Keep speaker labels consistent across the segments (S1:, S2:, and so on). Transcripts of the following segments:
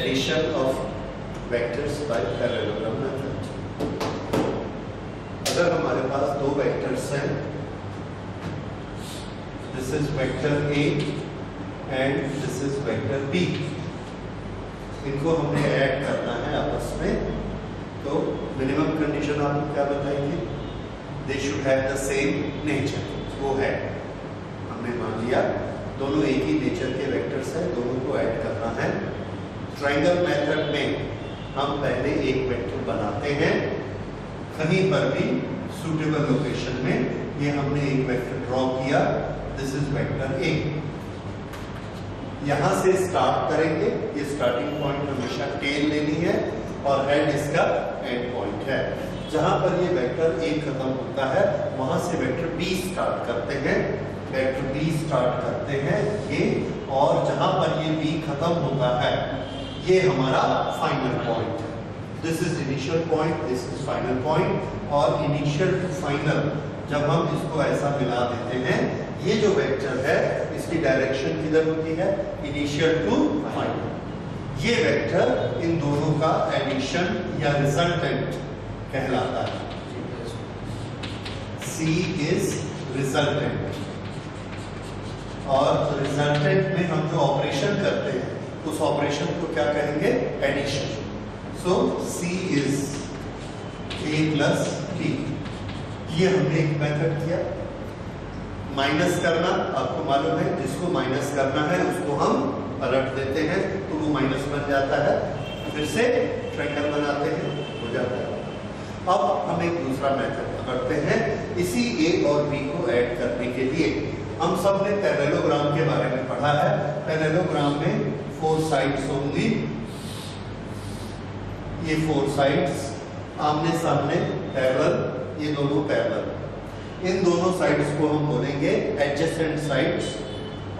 S1: addition of vectors by parallelogram method. अगर हमारे पास दो वेक्टर्स हैं this is vector A and this is vector B इनको हमने ऐड करना है आपस में तो मिनिमम कंडीशन आपको क्या बताएँगे? They should have the same nature वो है। हमने मान लिया, दोनों एक ही नेचर के वेक्टर्स हैं, दोनों को ऐड करना है। ट्रायंगल मेथड में हम पहले एक वेक्टर बनाते हैं। कहीं पर भी सुटेबल लोकेशन में ये हमने एक वेक्टर ड्रॉ किया। दिस इज़ वेक्टर ए यहाँ से स्टार्ट करेंगे। ये स्टार्टिंग पॉइंट हमेशा टेल लेनी है और हेड इसका एंड पॉइंट है। जहाँ पर ये वेक्टर ए खत्म होता है, वहाँ से वेक्टर बी स्टार्ट करते हैं। वेक्टर बी स्टार्ट करते हैं ये। और जहाँ पर ये बी खत्म होता है ये हमारा फाइनल पॉइंट है। This is initial point this is final point और इनिशियल टू फाइनल जब हम इसको ऐसा मिला देते हैं, ये जो वेक्टर है, इसकी डायरेक्शन किधर होती है? इनिशियल टू फाइनल ये वेक्टर इन दोनों का एडिशन या रिजल्टेंट कहलाता है। सी इज़ रिजल्टेंट और रिजल्टेंट में हम जो ऑपरेशन करते हैं उस ऑपरेशन को क्या कहेंगे? Addition so C is A plus B ये हमने एक मेथड किया। माइनस करना, आपको मालूम है, जिसको माइनस करना है, उसको हम पलट देते हैं तो वो माइनस बन जाता है। फिर से ट्रायंगल बनाते हैं, हो जाता है। अब हम एक दूसरा मेथड पकड़ते हैं, इसी ए और बी को ऐड करने के लिए। हम सबने पैरेललोग्राम के बारे में पढ़ा है। पैरेललोग्राम में फोर साइड्स होंगी ये फोर साइड्स आमने सामने पैरेलल ये दोनों पैरेलल इन दोनों साइड्स को हम बोलेंगे एडजेसेंट साइड्स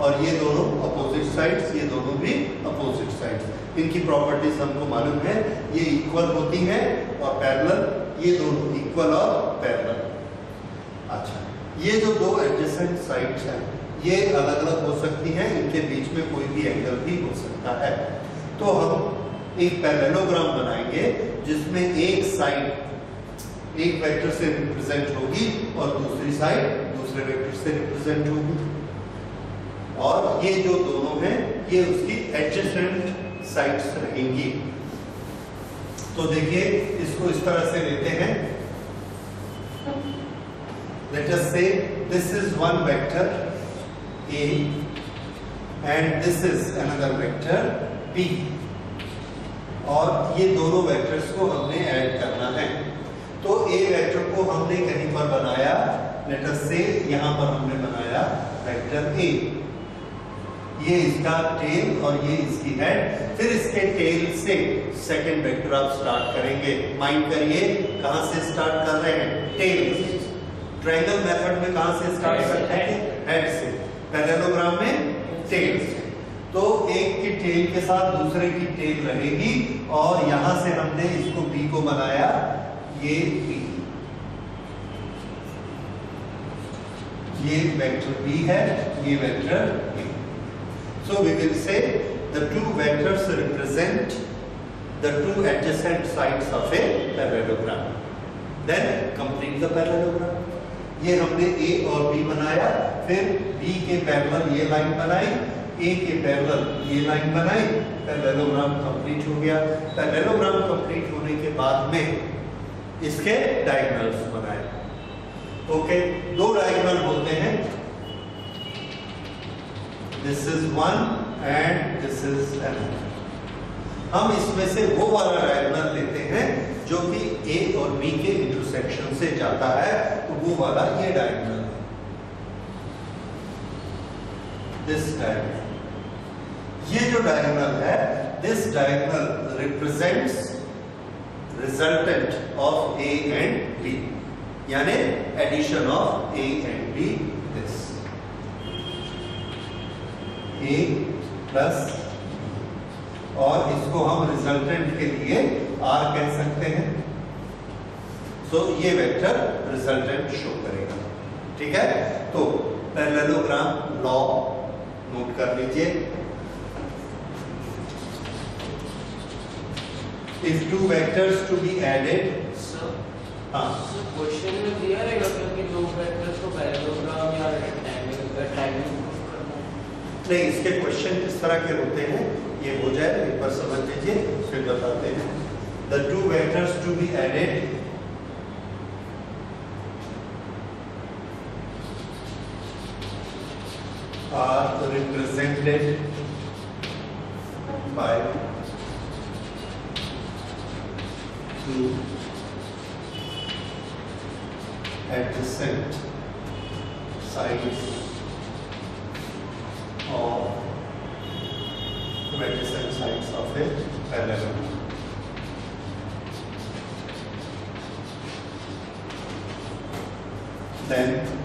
S1: और ये दोनों अपोजिट साइड्स ये दोनों भी अपोजिट साइड्स इनकी प्रॉपर्टीज़ हमको मालूम है, ये इक्वल होती है और पैरेलल ये दोनों इक्वल और पैरेलल अच्छा ये जो दो एडजेसेंट साइड्स हैं ये अलग अलग हो सकती हैं, इनके बीच में कोई भी एंगल भी हो सकता है। तो हम एक पैरेललोग्राम बनाएँगे, जिसमें एक साइड एक वेक्टर से रिप्रेजेंट होगी और दूसरी साइड दूसरे वेक्टर से रिप्रेजेंट होगी। और ये जो दोनों हैं, ये उसकी एडजस्टेंट साइड्स रहेंगी। तो देखिए, इसको इस तरह से लेते हैं। Let us say, this is one vector. A and this is another vector b और ये दोनों वेक्टर्स को हमने ऐड करना है। तो ए वेक्टर को हमने कहीं पर बनाया लेट अस से यहाँ पर हमने बनाया वेक्टर ए ये इसका टेल और ये इसकी हेड फिर इसके टेल से सेकंड वेक्टर आप स्टार्ट करेंगे। माइंड करिए कहाँ से स्टार्ट कर रहे हैं? टेल ट्रायंगल मेथड में कहाँ से स्टार्ट करते हैं? हेड से। पैरेलोग्राम में टेल्स तो एक की टेल के साथ दूसरे की टेल रहेगी और यहाँ से हमने इसको बी को बनाया, ये बी ये वेक्टर बी है, ये vector A so we will say the two vectors represent the two adjacent sides of a parallelogram then complete the parallelogram ये हमने ए और बी बनाया फिर बी के पैरेलल ये लाइन बनाई ए के पैरेलल ये लाइन बनाई पैरेललोग्राम कंप्लीट हो गया। पैरेललोग्राम कंप्लीट होने के बाद में इसके डायगोनल्स बनाए। ओके दो डायगोनल होते हैं। This is one and this is another हम इसमें से वो वाला डायगोनल लेते हैं जो कि ए और बी के इंटरसेक्शन से जाता है तो वो वाला ये डायगोनल है दिस डायगोनल ये जो डायगोनल है this diagonal represents resultant of A and B यानी addition of A and B this A plus और इसको हम रिजल्टेंट के लिए आर कह सकते हैं। सो so, ये वेक्टर रिजल्टेंट शो करेगा। ठीक है? तो पैरेललोग्राम लॉ नोट कर लीजिए। If two vectors to be added
S2: sir
S1: हाँ।
S2: क्वेश्चन में दिया रहेगा क्योंकि दो वेक्टर्स को पैरेललोग्राम या रेक्टेंगल रेक्टेंगल
S1: नहीं इसके क्वेश्चन किस तरह के होते हैं ये हो जाए एक बार समझ लीजिए फिर बताते हैं। The two vectors to be added are represented by two adjacent sides of two adjacent sides of a parallelogram. Then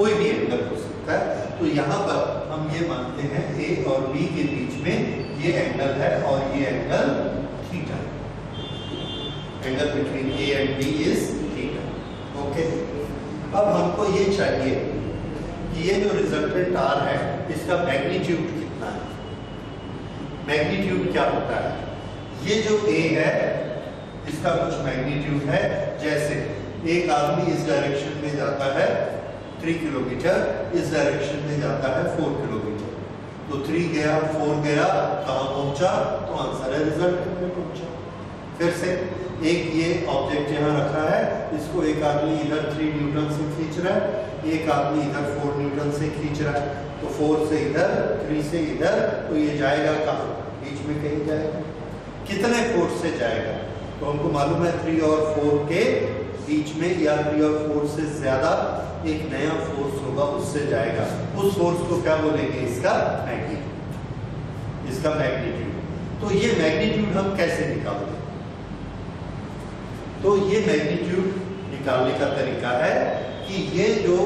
S1: कोई भी एंगल हो सकता है तो यहाँ पर हम ये मानते हैं ए और बी के बीच में ये एंगल है और ये angle theta angle between A and B is theta okay अब हमको ये चाहिए कि ये जो रिजल्टेंट आर है, इसका मैग्नीट्यूड कितना है? मैग्नीट्यूड क्या होता है? ये जो ए है, इसका कुछ मैग्नीट्यूड है, जैसे एक आदमी इस डायरेक्शन में जाता है थ्री किलोमीटर इस डायरेक्शन में जाता है फोर किलोमीटर तो थ्री गया फोर गया, कहाँ पहुँचा? तो आंसर है रिज़ल्ट पहुँचा। फिर से, एक ये ऑब्जेक्ट यहाँ रखा है, इसको एक आदमी इधर थ्री न्यूटन से खींच रहा है, एक आदमी इधर फोर न्यूटन से खींच रहा है। तो फोर से इधर थ्री से इधर तो ये जाएगा कहाँ? बीच में कहीं जाएगा। कितने फोर्स से जाएगा? तो हमको मालूम है थ्री और फोर के बीच में या थ्री और फोर से ज़्यादा एक नया फोर्स होगा, उससे जाएगा। उस फोर्स को क्या बोलेंगे? इसका मैग्नीट्यूड इसका मैग्नीट्यूड तो ये मैग्नीट्यूड हम कैसे निकालते तो ये मैग्नीट्यूड निकालने का तरीका है कि ये जो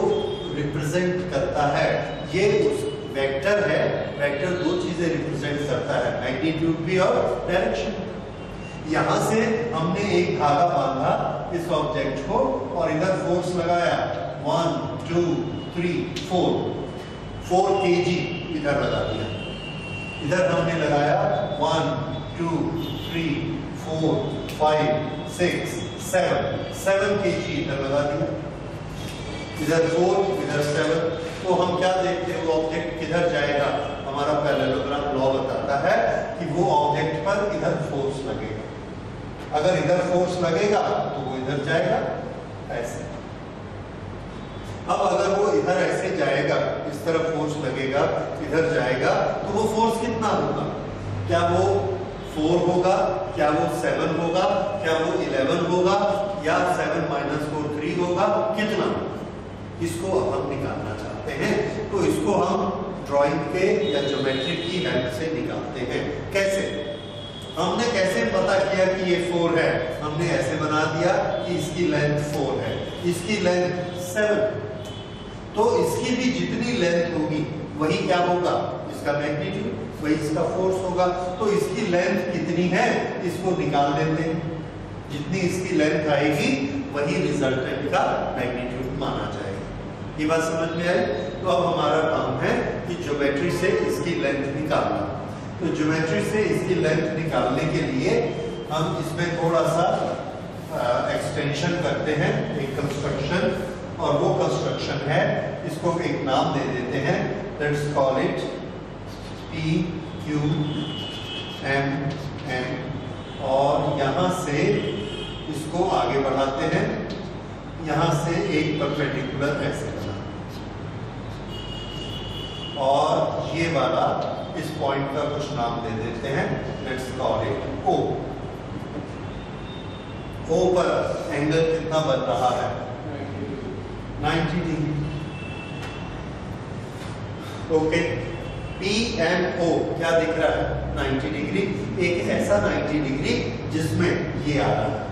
S1: रिप्रेजेंट करता है, ये उस वेक्टर है। वेक्टर दो चीज़ें रिप्रेजेंट करता है मैग्नीट्यूड भी और डायरेक्शन यहाँ से हमने एक धागा बांधा इस ऑब्जेक्ट को और इधर फोर्स लगाया। One two three four four K G इधर लगा दिया। इधर हमने लगाया। One two three four five six seven seven K G इधर लगा दिया। इधर फोर इधर सेवन तो हम क्या देखते हैं? वो ऑब्जेक्ट किधर जाएगा? हमारा पैरेललोग्राम लॉ बताता है कि वो ऑब्जेक्ट पर इधर फोर्स लगेगा। अगर इधर फोर्स लगेगा तो वो इधर जाएगा। ऐसे। अब अगर वो इधर ऐसे जाएगा, इस तरफ़ फोर्स लगेगा, इधर जाएगा तो वो फोर्स कितना होगा? क्या वो फोर होगा? क्या वो सेवन होगा? क्या वो इलेवन होगा? या सेवन माइनस फोर थ्री होगा? कितना? इसको अब हम निकालना चाहते हैं। तो इसको हम ड्राइंग के या ज्योमेट्री की हेल्प से निकालते हैं। कैसे? हमने कैसे पता किया कि ये फोर है? हमने ऐसे बना दिया कि इसकी लेंथ फोर है। इसकी लेंथ सेवन तो इसकी भी जितनी लेंथ होगी, वही क्या होगा? इसका मैग्नीट्यूड वही इसका फोर्स होगा। तो इसकी लेंथ कितनी है, इसको निकाल देते हैं। जितनी इसकी लेंथ आएगी, वही रिजल्टेंट का मैग्नीट्यूड माना जाएगा। ये बात समझ में आई? तो अब हमारा काम है कि ज्योमेट्री से इसकी लेंथ निकालना। तो ज्योमेट्री से इसकी लेंथ निकालने के लिए हम इसमें थोड़ा सा एक्सटेंशन करते हैं, एक कंस्ट्रक्शन और वो कंस्ट्रक्शन है, इसको एक नाम दे देते हैं let's call it P Q M M और यहाँ से इसको आगे बढ़ाते हैं, यहाँ से एक परपेंडिकुलर ऐसे बना और ये वाला इस पॉइंट का कुछ नाम दे देते हैं let's call it O O पर एंगल कितना बन रहा है? 90 degree okay, P M O, क्या दिख रहा है? 90 डिग्री। एक ऐसा 90 डिग्री जिसमें ये आ रहा है।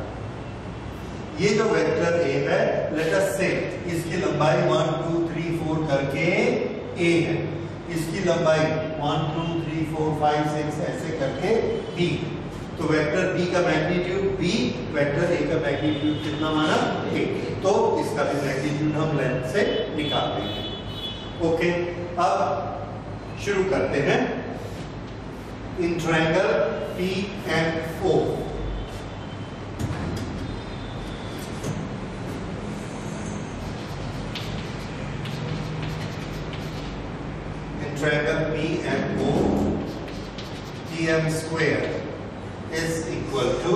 S1: ये जो वेक्टर ए है लेट अस से इसकी लंबाई 1 2 3 4 करके ए है। इसकी लंबाई 1 2 3 4 5 6 ऐसे करके बी तो वेक्टर बी का मैग्नीट्यूड बी वेक्टर ए का मैग्नीट्यूड कितना माना? ए तो इसका भी मैग्नीट्यूड हम लेंथ से निकाल देंगे। ओके अब शुरू करते हैं। In triangle P and O in triangle PMO, M square is equal to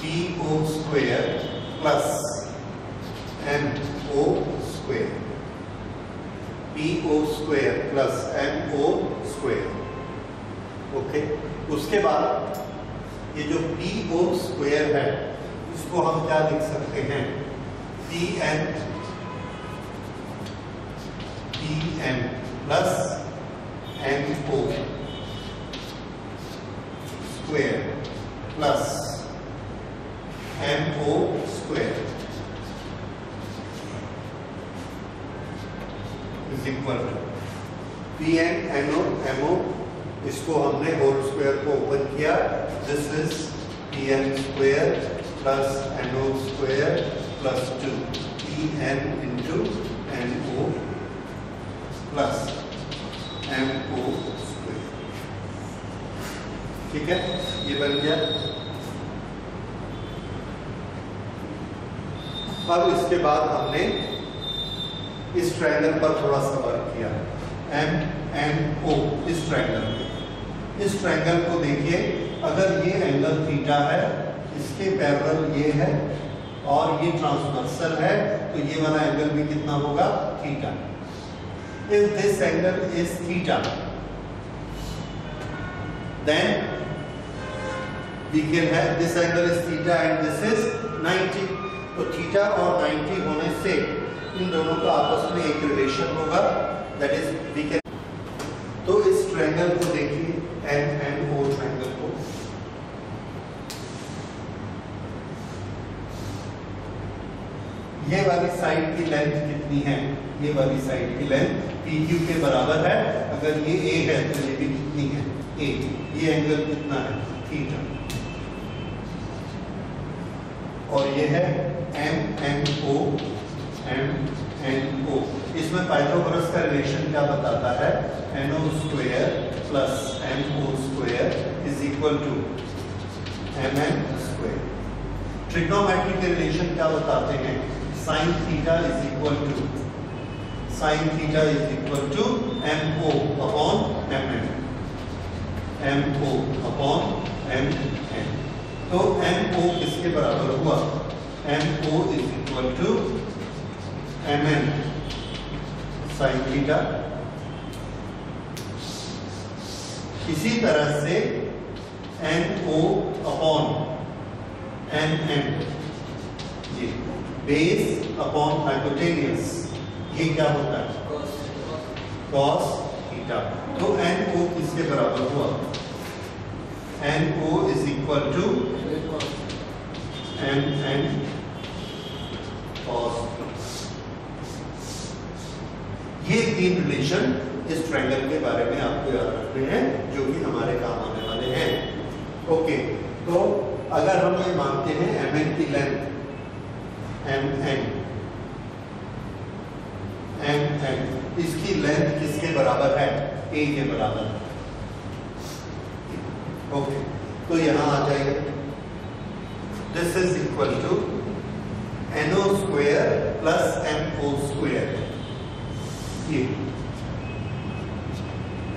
S1: PO square plus MO square. PO square plus MO square. Okay उसके बाद ये जो PO square है इसको हम क्या लिख सकते हैं PN PM plus MO square plus MO square is equal to PN NO MO इसको हमने होल स्क्वायर को ओपन किया। This is P N square plus NO square plus two P N into N O plus M O square ठीक है? ये बन गया। अब इसके बाद हमने इस ट्रायंगल पर थोड़ा सा वर्क किया। एम एन ओ इस ट्रायंगल पे। इस ट्रायंगल को देखिए, अगर ये एंगल थीटा है, इसके पैरेलल ये है, और ये ट्रांसवर्सल है तो ये वाला एंगल भी कितना होगा? Theta if this angle is theta then we can have this angle is theta and this is 90 तो थीटा और 90 होने से इन दोनों का आपस में एक रिलेशन होगा. दैट इज़ वी कैन तो इस ट्रायंगल को देखिए. एन एन ओ ट्रायंगल को. ये वाली साइड की लेंथ कितनी है? ये वाली साइड की लेंथ क्यू के बराबर है. अगर ये ए है तो ये भी कितनी है? ए ये एंगल कितना है? थीटा और ये है M N O M N O इसमें पाइथागोरस का रिलेशन क्या बताता है? N O square plus M O square is equal to M N square trigonometry के रिलेशन क्या बताते हैं? Sine theta is equal to sine theta is equal to M O upon M N M O upon M N तो M O किसके बराबर हुआ? M O is equal to M N sine theta इसी तरह से N O upon N M ये base upon hypotenuse ये क्या होता है? Cos थीटा तो एन ओ किसके बराबर हुआ? N O is equal to M N cos. ये तीन रिलेशन इस ट्रायंगल के बारे में आपको याद रखने हैं, जो कि हमारे काम आने वाले हैं। ओके तो अगर हम ये मानते हैं एम एन की length M N M N इसकी लेंथ किसके बराबर है? ए के बराबर। है ओके तो यहाँ आ जाएगा। This is equal to N O square plus M O square ये।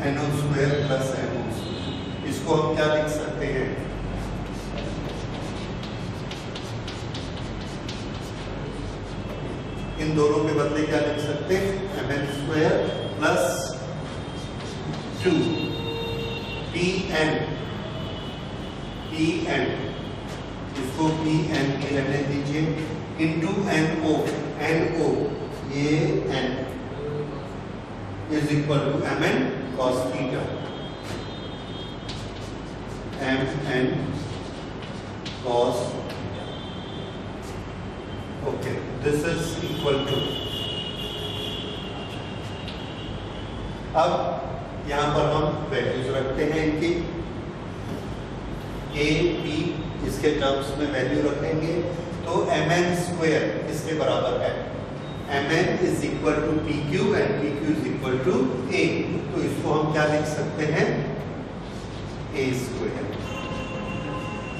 S1: N O square plus M O square इसको हम क्या लिख सकते हैं? इन दोनों के बदले क्या लिख सकते हैं? M N square plus two P N P N इसको पी एन के रहने दीजिए। Into N O N O ये N is equal to M N cos theta M N cos okay this is equal to अब यहाँ पर हम values रखते हैं इनकी। ए बी इसके टर्म्स में वैल्यू रखेंगे तो एम एन स्क्वेयर इसके बराबर है? M N is equal to P Q and P Q is equal to A तो इसको हम क्या लिख सकते हैं? ए स्क्वेयर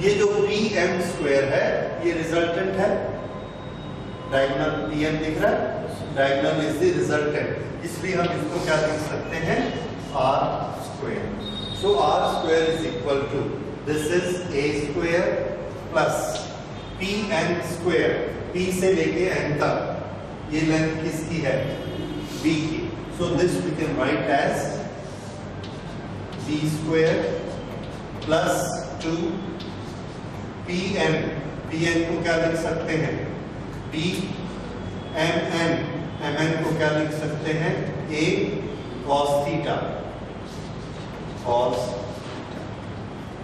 S1: ये जो पी एम स्क्वेयर है, ये रिजल्टेंट है। डायगोनल पी एम दिख रहा है डायगोनल इज़ द रिजल्टेंट इसलिए हम इसको क्या लिख सकते हैं? R square so R square is equal to this is A square plus P N square P से लेके एन तक. ये लेंथ किसकी है? बी की. So this we can write as B square plus two P N P N को क्या लिख सकते हैं? B M N M N को क्या लिख सकते हैं? ए कॉस थीटा कॉस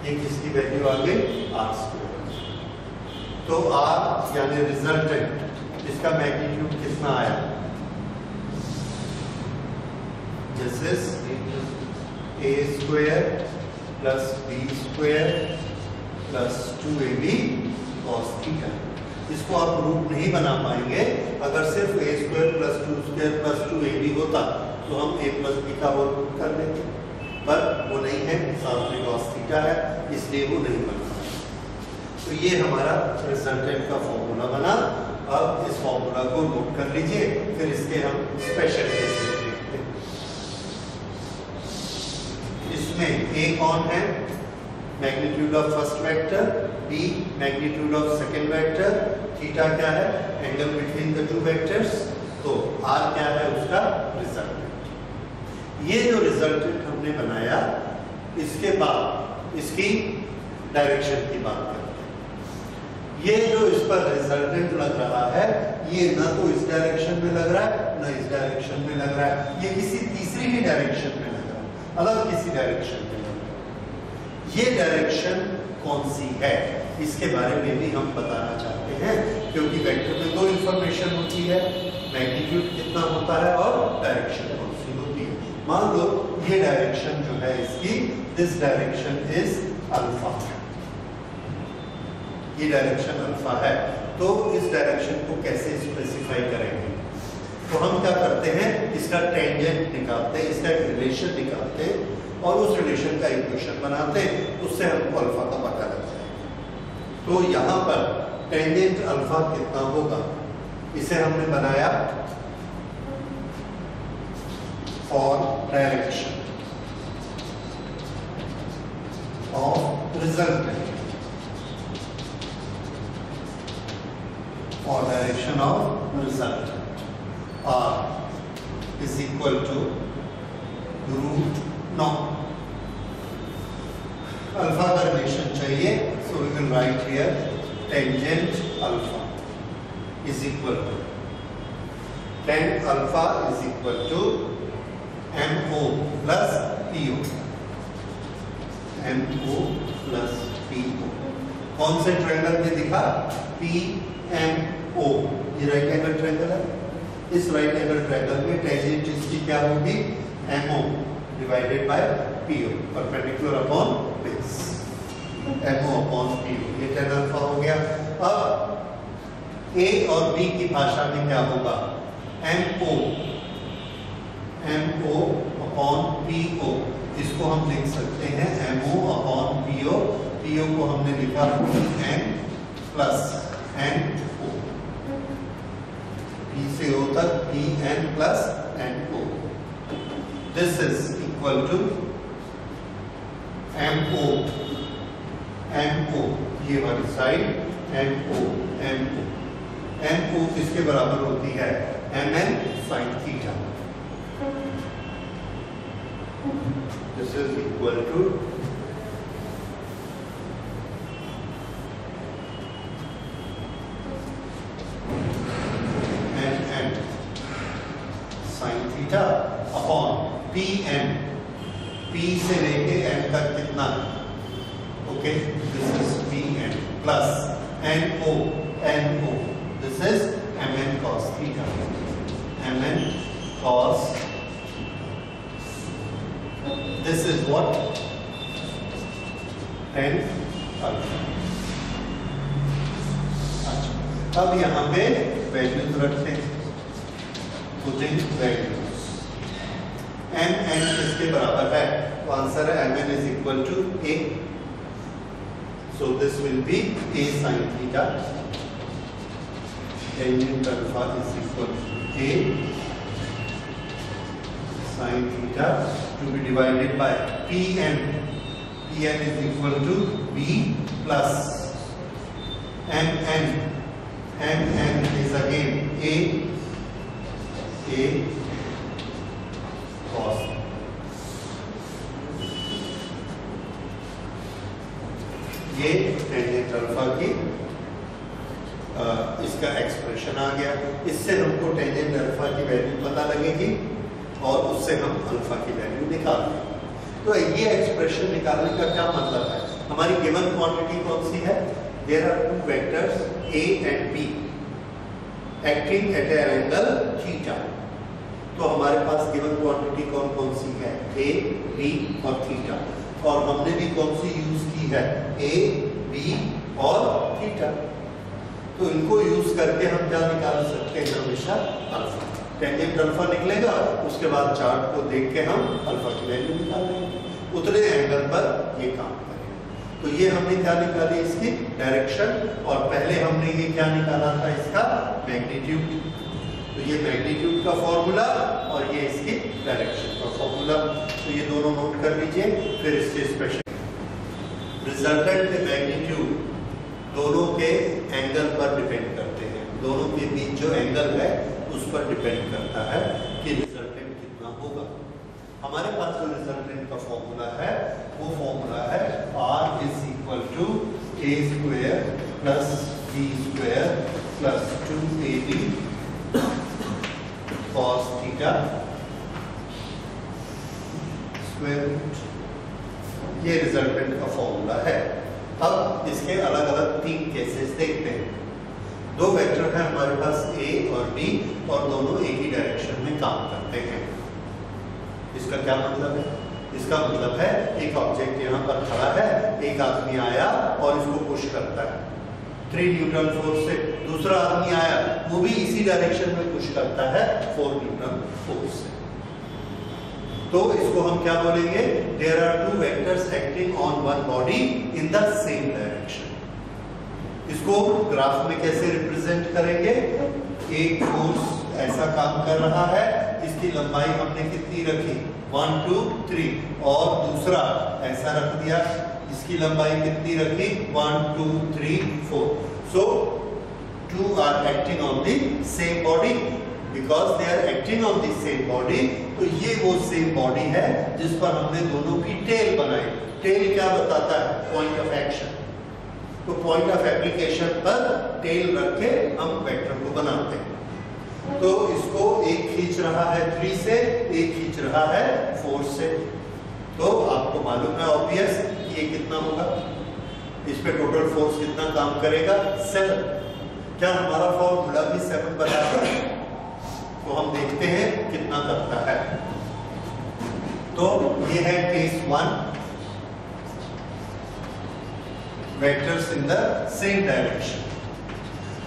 S1: ये किसकी वैल्यू आ गई आर स्क्वायर तो आर यानी रिजल्टेंट इसका मैग्नीट्यूड कितना आया? Is A square plus B square plus two A B cos theta इसको आप रूट नहीं बना पाएँगे। अगर सिर्फ़ A square plus two square plus two A B होता तो हम ए प्लस बी का वो रूट कर लेते पर वो नहीं है साथ कॉस थीटा है, इसलिए वो नहीं बन। तो ये हमारा रिजल्टेंट का फॉर्मूला बना। अब इस फॉर्मूला को नोट कर लीजिए, फिर इसके हम स्पेशल इसमें ए कौन है? Magnitude of first vector B magnitude of second vector theta क्या है? Angle between the two vectors तो आर क्या है उसका रिजल्टेंट ये जो रिजल्टेंट हमने बनाया, इसके बाद, इसकी डायरेक्शन की बात करते हैं। ये जो इस पर रिजल्टेंट लग रहा है, ये ना तो इस डायरेक्शन में लग रहा है, ना इस डायरेक्शन में लग रहा है। ये किसी तीसरी ही डायरेक्शन में लग रहा है, अलग किसी डायरेक्शन में लग रहा है। ये डायरेक्शन कौन सी है? इसके बारे में भी हम बताना चाहते हैं, क्योंकि वेक्टर में दो इंफॉर्मेशन होती है मैग्नीट्यूड कितना होता है और डायरेक्शन होती है। मान लो, ये डायरेक्शन जो है इसकी दिस डायरेक्शन इज़ अल्फ़ा ये डायरेक्शन अल्फ़ा है तो इस डायरेक्शन को कैसे स्पेसिफाई करेंगे? तो हम क्या करते हैं, इसका टेंजेंट निकालते हैं, इसका रिलेशन निकालते हैं और उस रिलेशन का इक्वेशन बनाते हैं, उससे हमको अल्फ़ा का पता लगता है तो यहाँ पर टेंजेंट अल्फ़ा कितना होगा? इसे हमने बनाया और direction of resultant or direction of result r is equal to root no alpha relation चाहिए so we will write here tangent alpha is equal to tan alpha is equal to mo plus po mo plus po कौन से triangle में दिखा? P M O ये right angle triangle है? इस right angle triangle में tangent इसकी क्या होगी? M O divided by P O perpendicular upon base M O upon P O ये टेन अल्फ़ा हो गया। अब ए और बी की भाषा में क्या होगा? M O M O upon P O इसको हम लिख सकते हैं M O upon P O P O को हमने लिखा N plus N O P से ओ तक P N plus N O this is equal to M O M O ये वाली side M O M O M O किसके बराबर होती है? M N sine theta this is equal to n n sin theta upon p n p से लेके n तक कितना okay this is p n plus n o n o this is m n cos theta m n cos this is what? 10 alpha अच्छा। अब यहाँ पे values रखते हैं। पुटिंग वैल्यूज़ एम एन किसके बराबर है? तो आंसर है M N is equal to A so this will be A sine theta tangent alpha is equal to A sin theta to be divided by Pn. Pn is equal to B plus Mn. Mn is again A. A cos. ये tangent alpha की आ, इसका expression आ गया इससे हमको tangent alpha की value पता लगेगी और उससे हम अल्फ़ा की वैल्यू निकाल लें तो ये एक्सप्रेशन निकालने का क्या मतलब है? हमारी गिवन क्वांटिटी कौन सी है? There are two vectors A and B acting at an angle theta तो हमारे पास गिवन क्वांटिटी कौन कौन सी है? ए बी और थीटा और हमने भी कौन सी यूज़ की है? ए बी और थीटा तो इनको यूज़ करके हम क्या निकाल सकते हैं? हमेशा अल्फ़ा टेंजेंट अल्फ़ा निकलेगा? उसके बाद चार्ट को देख के हम अल्फ़ा की वैल्यू निकाल लेंगे। उतने एंगल पर ये काम करेगा। तो ये हमने क्या निकाली इसकी? डायरेक्शन और पहले हमने ये क्या निकाला था इसका? मैग्नीट्यूड तो ये मैग्नीट्यूड का फॉर्मूला और ये इसकी डायरेक्शन का फॉर्मूला तो ये दोनों नोट कर लीजिए फिर इससे स्पेशल रिजल्टेंट मैग्नीट्यूड दोनों के एंगल पर डिपेंड करते हैं। दोनों के बीच जो एंगल है पर डिपेंड करता है कि रिजल्टेंट कितना होगा। हमारे पास जो रिजल्टेंट का फॉर्मूला है, वो फॉर्मूला है r is equal to A square plus B square plus two A B cos theta square root ये रिजल्टेंट का फॉर्मूला है। अब इसके अलग अलग तीन केसेस दो वेक्टर है हमारे पास ए और बी और दोनों एक ही डायरेक्शन में काम करते हैं। इसका क्या मतलब है? इसका मतलब है, एक ऑब्जेक्ट यहाँ पर खड़ा है, एक आदमी आया और इसको पुश करता है। थ्री न्यूटन फोर्स से दूसरा आदमी आया, वो भी इसी डायरेक्शन में पुश करता है फोर न्यूटन फोर्स से। तो इसको हम क्या बोलेंगे? There are two vectors acting on one body in the same direction इसको ग्राफ में कैसे रिप्रेजेंट करेंगे? एक फोर्स ऐसा काम कर रहा है, इसकी लंबाई हमने कितनी रखी? वन टू थ्री और दूसरा ऐसा रख दिया, इसकी लंबाई कितनी रखी? One two three four so two are acting on the same body because they are acting on the same body तो ये वो सेम बॉडी है जिस पर हमने दोनों की टेल बनाई। टेल क्या बताता है? पॉइंट ऑफ़ एक्शन तो पॉइंट ऑफ़ एप्लीकेशन पर टेल रख के हम वेक्टर को बनाते हैं। तो इसको एक खींच रहा है थ्री से, एक खींच रहा है फोर से। तो आपको मालूम है ऑब्वियस ये कितना होगा। इस पे टोटल फोर्स कितना काम करेगा? सेवन क्या हमारा फॉर्मूला भी सेवन बराबर तो हम देखते हैं कितना करता है। तो ये है case one vectors in the same direction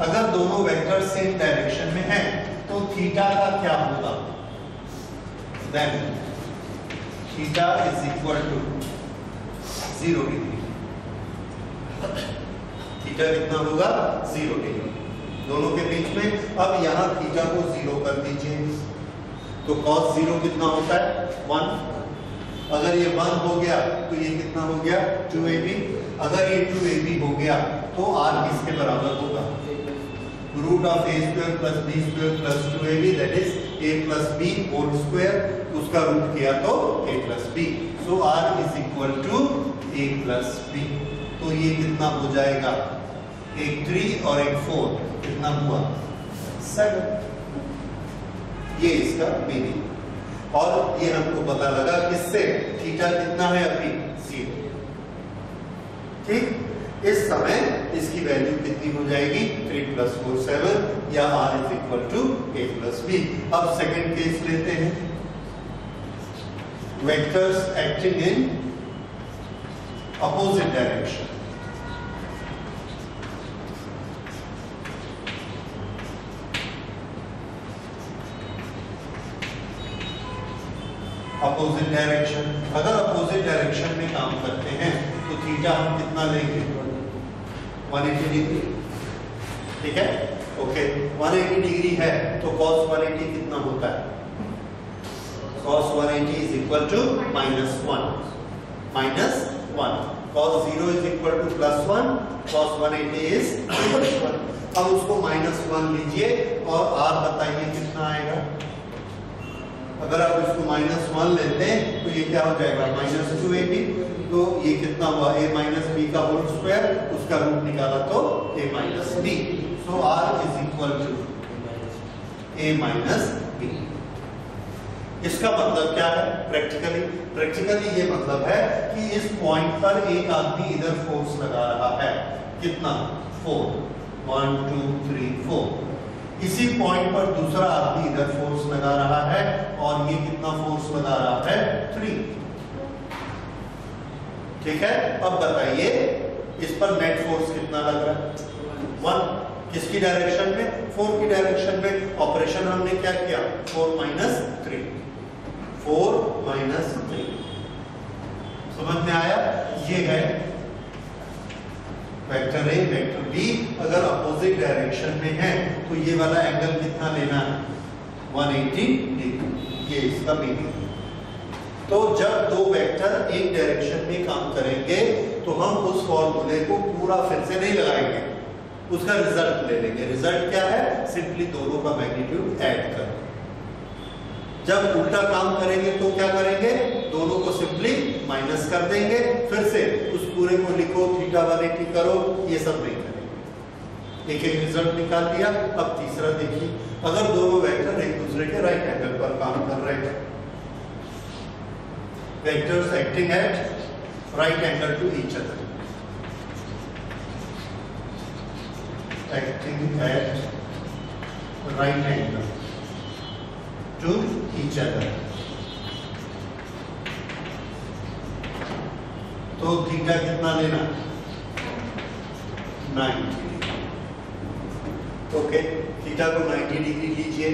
S1: अगर दोनों वेक्टर सेम डायरेक्शन में हैं तो थीटा का क्या होगा? Then theta is equal to zero degree theta कितना होगा? ज़ीरो डिग्री दोनों के बीच में, अब यहाँ थीटा को ज़ीरो कर दीजिए। तो कॉस ज़ीरो कितना होता है? वन अगर ये वन हो गया तो ये कितना हो गया? टू ए बी अगर ये टू ए बी हो गया तो आर किसके बराबर होगा? Root of A square plus B square plus two A B that is A plus B whole square उसका रूट किया तो A plus B so R is equal to A plus B तो ये कितना हो जाएगा? एक थ्री और एक फोर कितना हुआ? सेवन ये इसका मीनिंग और ये हमको पता लगा किससे? थीटा कितना है अभी? ज़ीरो। ठीक? इस समय इसकी वैल्यू कितनी हो जाएगी? थ्री प्लस फोर सेवन या R is equal to A plus B अब सेकेंड केस लेते हैं। Vectors acting in opposite direction opposite direction अगर अपोजिट डायरेक्शन में काम करते हैं तो थीटा हम कितना लेंगे? 180 डिग्री ठीक है? ओके 180 डिग्री है तो cos 180 कितना होता है? cos 180 is equal to minus 1 minus 1 cos 0 is equal to plus 1 cos 180 is minus 1 अब उसको माइनस वन लीजिए और r बताइए कितना आएगा? अगर आप इसको माइनस वन लेते हैं तो ये क्या हो जाएगा? माइनस टू ए बी तो ये कितना हुआ? ए माइनस बी का होल स्क्वायर उसका रूट निकाला तो A minus B so R is equal to A minus B इसका मतलब क्या है? प्रैक्टिकली प्रैक्टिकली ये मतलब है कि इस पॉइंट पर एक आदमी इधर फोर्स लगा रहा है। कितना? Four one two three four इसी पॉइंट पर दूसरा आदमी इधर फोर्स लगा रहा है और ये कितना फोर्स लगा रहा है? थ्री ठीक है? अब बताइए, इस पर नेट फोर्स कितना लग रहा है? वन किसकी डायरेक्शन में? फोर की डायरेक्शन में ऑपरेशन हमने क्या किया? Four minus three four minus three समझ में आया? ये है वेक्टर ए वेक्टर बी अगर अपोजिट डायरेक्शन में है तो ये वाला एंगल कितना लेना है? 180 डिग्री ये इसका मीनिंग तो जब दो वेक्टर एक डायरेक्शन में काम करेंगे तो हम उस फॉर्मूले को पूरा फिर से नहीं लगाएँगे। उसका रिज़ल्ट ले लेंगे। रिज़ल्ट क्या है? सिंपली दोनों का मैग्नीट्यूड ऐड कर जब उल्टा काम करेंगे तो क्या करेंगे? दोनों को सिंपली माइनस कर देंगे। फिर से उस पूरे को लिखो थीटा वन एटी करो, ये सब नहीं करेंगे। एक एक रिज़ल्ट निकाल दिया, अब तीसरा देखिए। अगर दोनों वेक्टर एक दूसरे के राइट एंगल पर काम कर रहे हैं। Vectors acting at right angle to each other acting at right angle. To each other. तो थीटा कितना लेना? 90 ओके, थीटा को 90 डिग्री लीजिए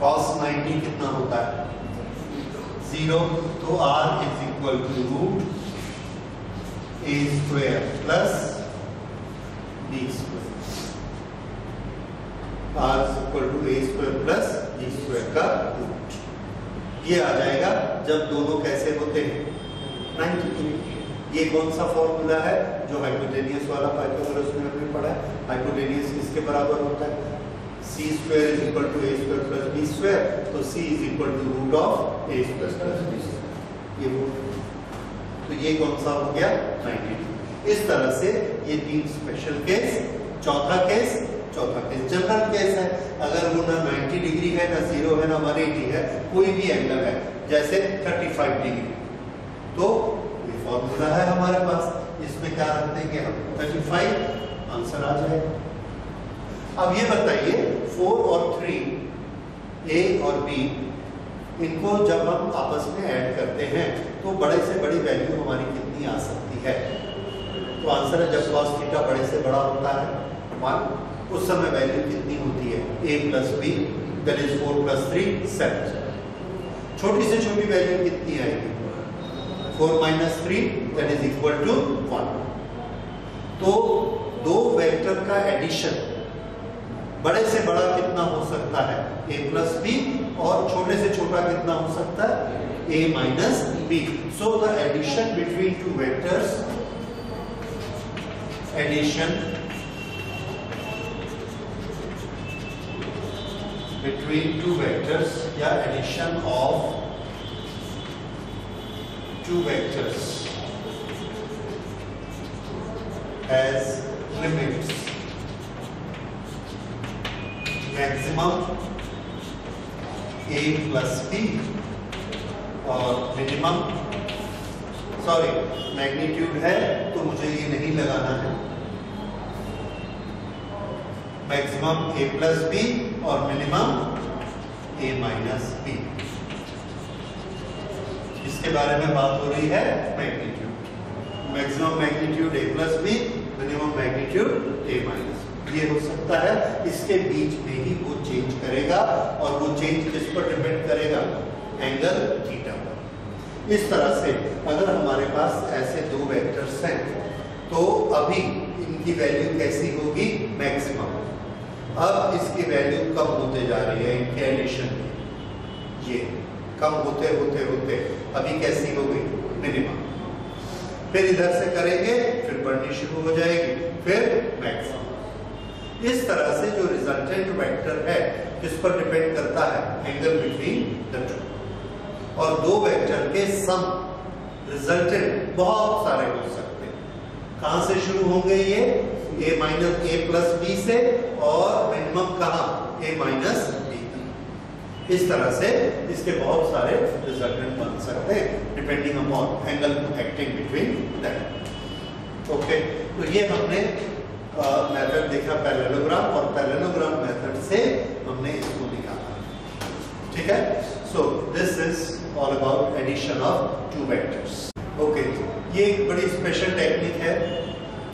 S1: कॉस 90 कितना होता है? ज़ीरो तो r is equal to root A square plus B square R is equal to A square plus square का रूट। ये आ जाएगा जब दोनों कैसे होते हैं। 90 डिग्री ये कौन सा फॉर्मूला है जो हाइपोटेनियस वाला पाइथागोरस में हमने पढ़ा है? हाइपोटेनियस किसके बराबर होता है? C square is equal to a square plus b square तो c is equal to root of a square plus b ये वो। तो ये कौन सा हो गया? 90 इस तरह से ये तीन स्पेशल केस चौथा केस चौथा केस जनरल केस है, अगर वो ना 90 डिग्री है, ना ज़ीरो है, ना 180 है, कोई भी एंगल है, जैसे 35 डिग्री तो ये फॉर्मूला है हमारे पास, इसमें क्या रख देंगे हम? 35 आंसर आ जाएगा। अब ये बताइए 4 और 3 ए और बी इनको जब हम आपस में ऐड करते हैं तो बड़े से बड़ी वैल्यू हमारी कितनी आ सकती है? तो आंसर है जब cos थीटा बड़े से बड़ा होता है वन उस समय वैल्यू कितनी होती है? A plus B that is four plus three seven छोटी से छोटी वैल्यू कितनी आएगी? Four minus three that is equal to one तो दो वेक्टर का एडिशन बड़े से बड़ा कितना हो सकता है? ए प्लस बी और छोटे से छोटा कितना हो सकता है? A minus B so the addition between two vectors addition between two vectors या addition of two vectors as limits maximum a plus b और मिनिमम सॉरी मैग्नीट्यूड है तो मुझे ये नहीं लगाना है मैक्सिमम ए प्लस बी और मिनिमम ए माइनस बी इसके बारे में बात हो रही है magnitude maximum magnitude A plus B minimum magnitude A minus ये हो सकता है इसके बीच में ही वो चेंज करेगा और वो चेंज किस पर डिपेंड करेगा? एंगल थीटा पर. इस तरह से अगर हमारे पास ऐसे दो वेक्टर्स हैं तो अभी इनकी वैल्यू कैसी होगी? मैक्सिमम अब इसकी वैल्यू कम होते जा रही है इनके एडिशन ये, कम होते होते होते, अभी कैसी हो गई? मिनिमम फिर इधर से करेंगे, फिर बढ़नी शुरू हो जाएगी, फिर मैक्सिमम इस तरह से जो रिजल्टेंट वेक्टर है, किस पर डिपेंड करता है? एंगल बिटवीन द टू और दो वेक्टर के सम रिजल्टेंट बहुत सारे हो सकते हैं। कहाँ से शुरू होंगे ये? A minus A plus B से और मिनिमम कहा? ए माइनस बी इस तरह से इसके बहुत सारे रिजल्टेंट बन सकते हैं depending upon angle acting between that okay तो ये हमने मेथड देखा पैरेललोग्राम और पैरेललोग्राम मेथड से हमने इसको निकाला। ठीक है? So this is all about addition of two vectors okay ये एक बड़ी स्पेशल टेक्निक है।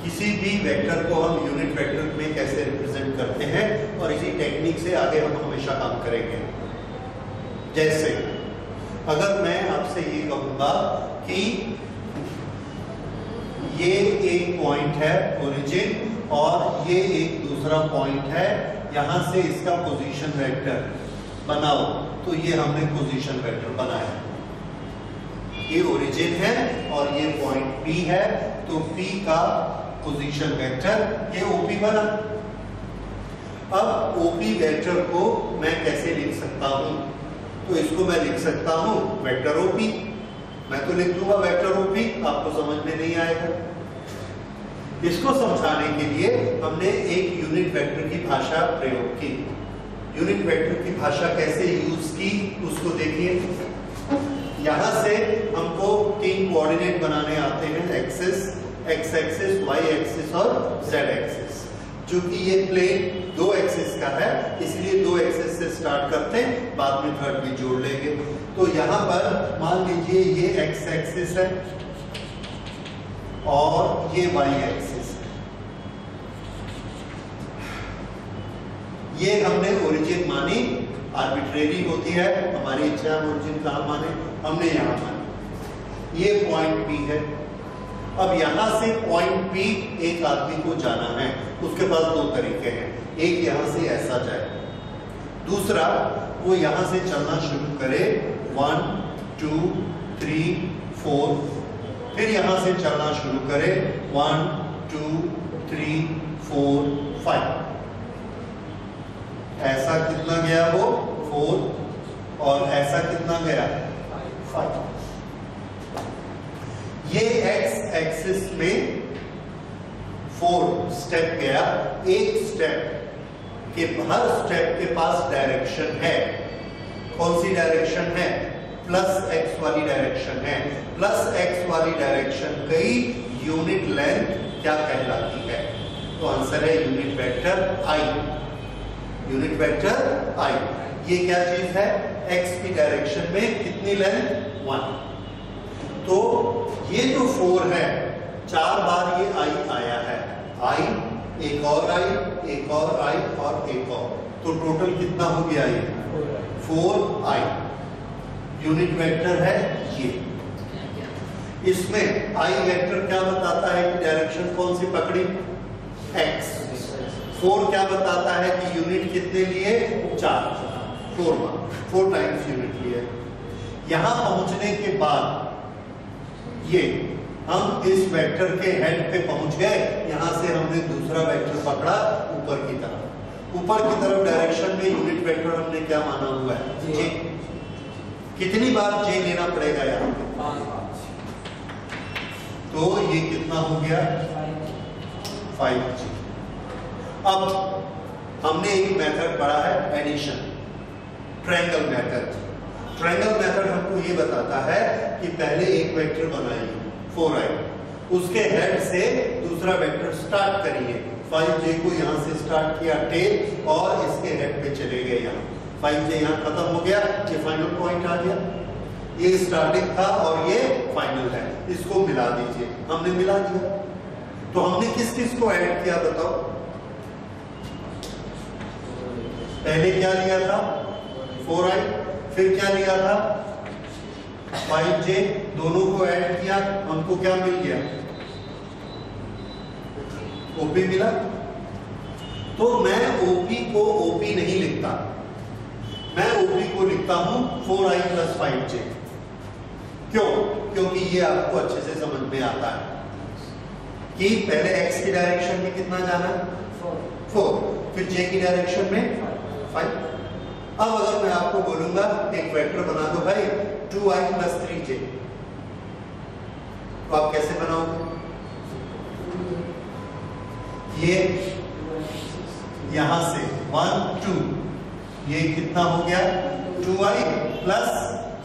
S1: किसी भी वेक्टर को हम यूनिट वेक्टर में कैसे रिप्रेजेंट करते हैं और इसी टेक्निक से आगे हम हमेशा काम करेंगे। जैसे, अगर मैं आपसे ये कहूँगा कि ये एक पॉइंट है ओरिजिन और ये एक दूसरा पॉइंट है, यहाँ से इसका पोजीशन वेक्टर बनाओ। तो ये हमने पोजीशन वेक्टर बनाया। ये ओरिजिन है और ये पॉइंट P है तो P का पोजीशन वेक्टर ये ओपी बना। अब ओपी वेक्टर को मैं कैसे लिख सकता हूँ? तो इसको मैं लिख सकता हूँ वेक्टर ओपी मैं तो लिख दूँगा वेक्टर ओपी आपको समझ में नहीं आएगा। इसको समझाने के लिए हमने एक यूनिट वेक्टर की भाषा प्रयोग की। यूनिट वेक्टर की भाषा कैसे यूज़ की, उसको देखिए। यहाँ से हमको तीन कोऑर्डिनेट बनाने आते हैं axes X axis Y axis और जेड एक्सिस चूँकि ये प्लेन दो एक्सिस का है, इसलिए दो एक्सिस से स्टार्ट करते हैं, बाद में थर्ड भी जोड़ लेंगे। तो यहाँ पर मान लीजिए ये एक्स एक्सिस है और ये वाई एक्सिस है। ये हमने ओरिजिन मानी आर्बिट्रेरी होती है, हमारी इच्छा ओरिजिन कहा माने? हमने यहाँ मानी। ये पॉइंट पी है। अब यहाँ से पॉइंट पी एक आदमी को जाना है। उसके पास दो तरीके हैं। एक यहाँ से ऐसा जाए। दूसरा, वो यहाँ से चलना शुरू करे। वन टू थ्री फोर फिर यहाँ से चलना शुरू करे। One two three four five ऐसा कितना गया वो? फोर और ऐसा कितना गया? फाइव ये x एक्सिस में फोर स्टेप गया। एक स्टेप के हर स्टेप के पास डायरेक्शन है। कौन सी डायरेक्शन है? प्लस एक्स वाली डायरेक्शन है। प्लस एक्स वाली डायरेक्शन कई यूनिट लेंथ क्या कहलाती है? तो आंसर है unit vector I unit vector I ये क्या चीज़ है? एक्स की डायरेक्शन में कितनी लेंथ वन तो ये जो फोर है, चार बार ये आई आया है। आई, एक और आई, एक और आई और एक और। तो टोटल कितना हो गया ये? फोर आई यूनिट वेक्टर है ये। इसमें आई वेक्टर क्या बताता है कि डायरेक्शन कौन सी पकड़ी? एक्स फोर क्या बताता है कि यूनिट कितने लिए? चार। फोर फोर टाइम्स यूनिट लिए। यहाँ पहुँचने के बाद ये हम इस वेक्टर के हेड पे पहुँच गए यहाँ से हमने दूसरा वेक्टर पकड़ा ऊपर की तरफ़। ऊपर की तरफ़ डायरेक्शन में यूनिट वेक्टर हमने क्या माना हुआ है? जे कितनी बार जे लेना पड़ेगा यहाँ पे तो ये कितना हो गया? फाइव जी अब हमने एक मेथड पढ़ा है addition triangle method triangle method हमको ये बताता है कि पहले एक वेक्टर बनाइए फोर आई उसके हेड से दूसरा वेक्टर स्टार्ट करिए। फाइव जे को यहाँ से स्टार्ट किया टेल और इसके हेड पे चले गए यहाँ। फाइव जे यहाँ खत्म हो गया, ये फाइनल पॉइंट आ गया। ये स्टार्टिंग था और ये फाइनल है। इसको मिला दीजिए। हमने मिला दिया। तो हमने किस किस को ऐड किया बताओ? पहले क्या लिया था? फोर आई फिर क्या लिया था? फाइव जे दोनों को ऐड किया हमको क्या मिल गया? ओपी मिला। तो मैं ओपी को ओपी नहीं लिखता। मैं ओपी को लिखता हूँ four I plus five J क्यों? क्योंकि ये आपको अच्छे से समझ में आता है। कि पहले एक्स की डायरेक्शन में कितना जाना? है फोर फिर जे की डायरेक्शन में? फाइव अब अगर मैं आपको बोलूँगा, एक वेक्टर बना दो भाई two I plus three J तो आप कैसे बनाओगे? ये यहाँ से वन टू ये कितना हो गया? Two I plus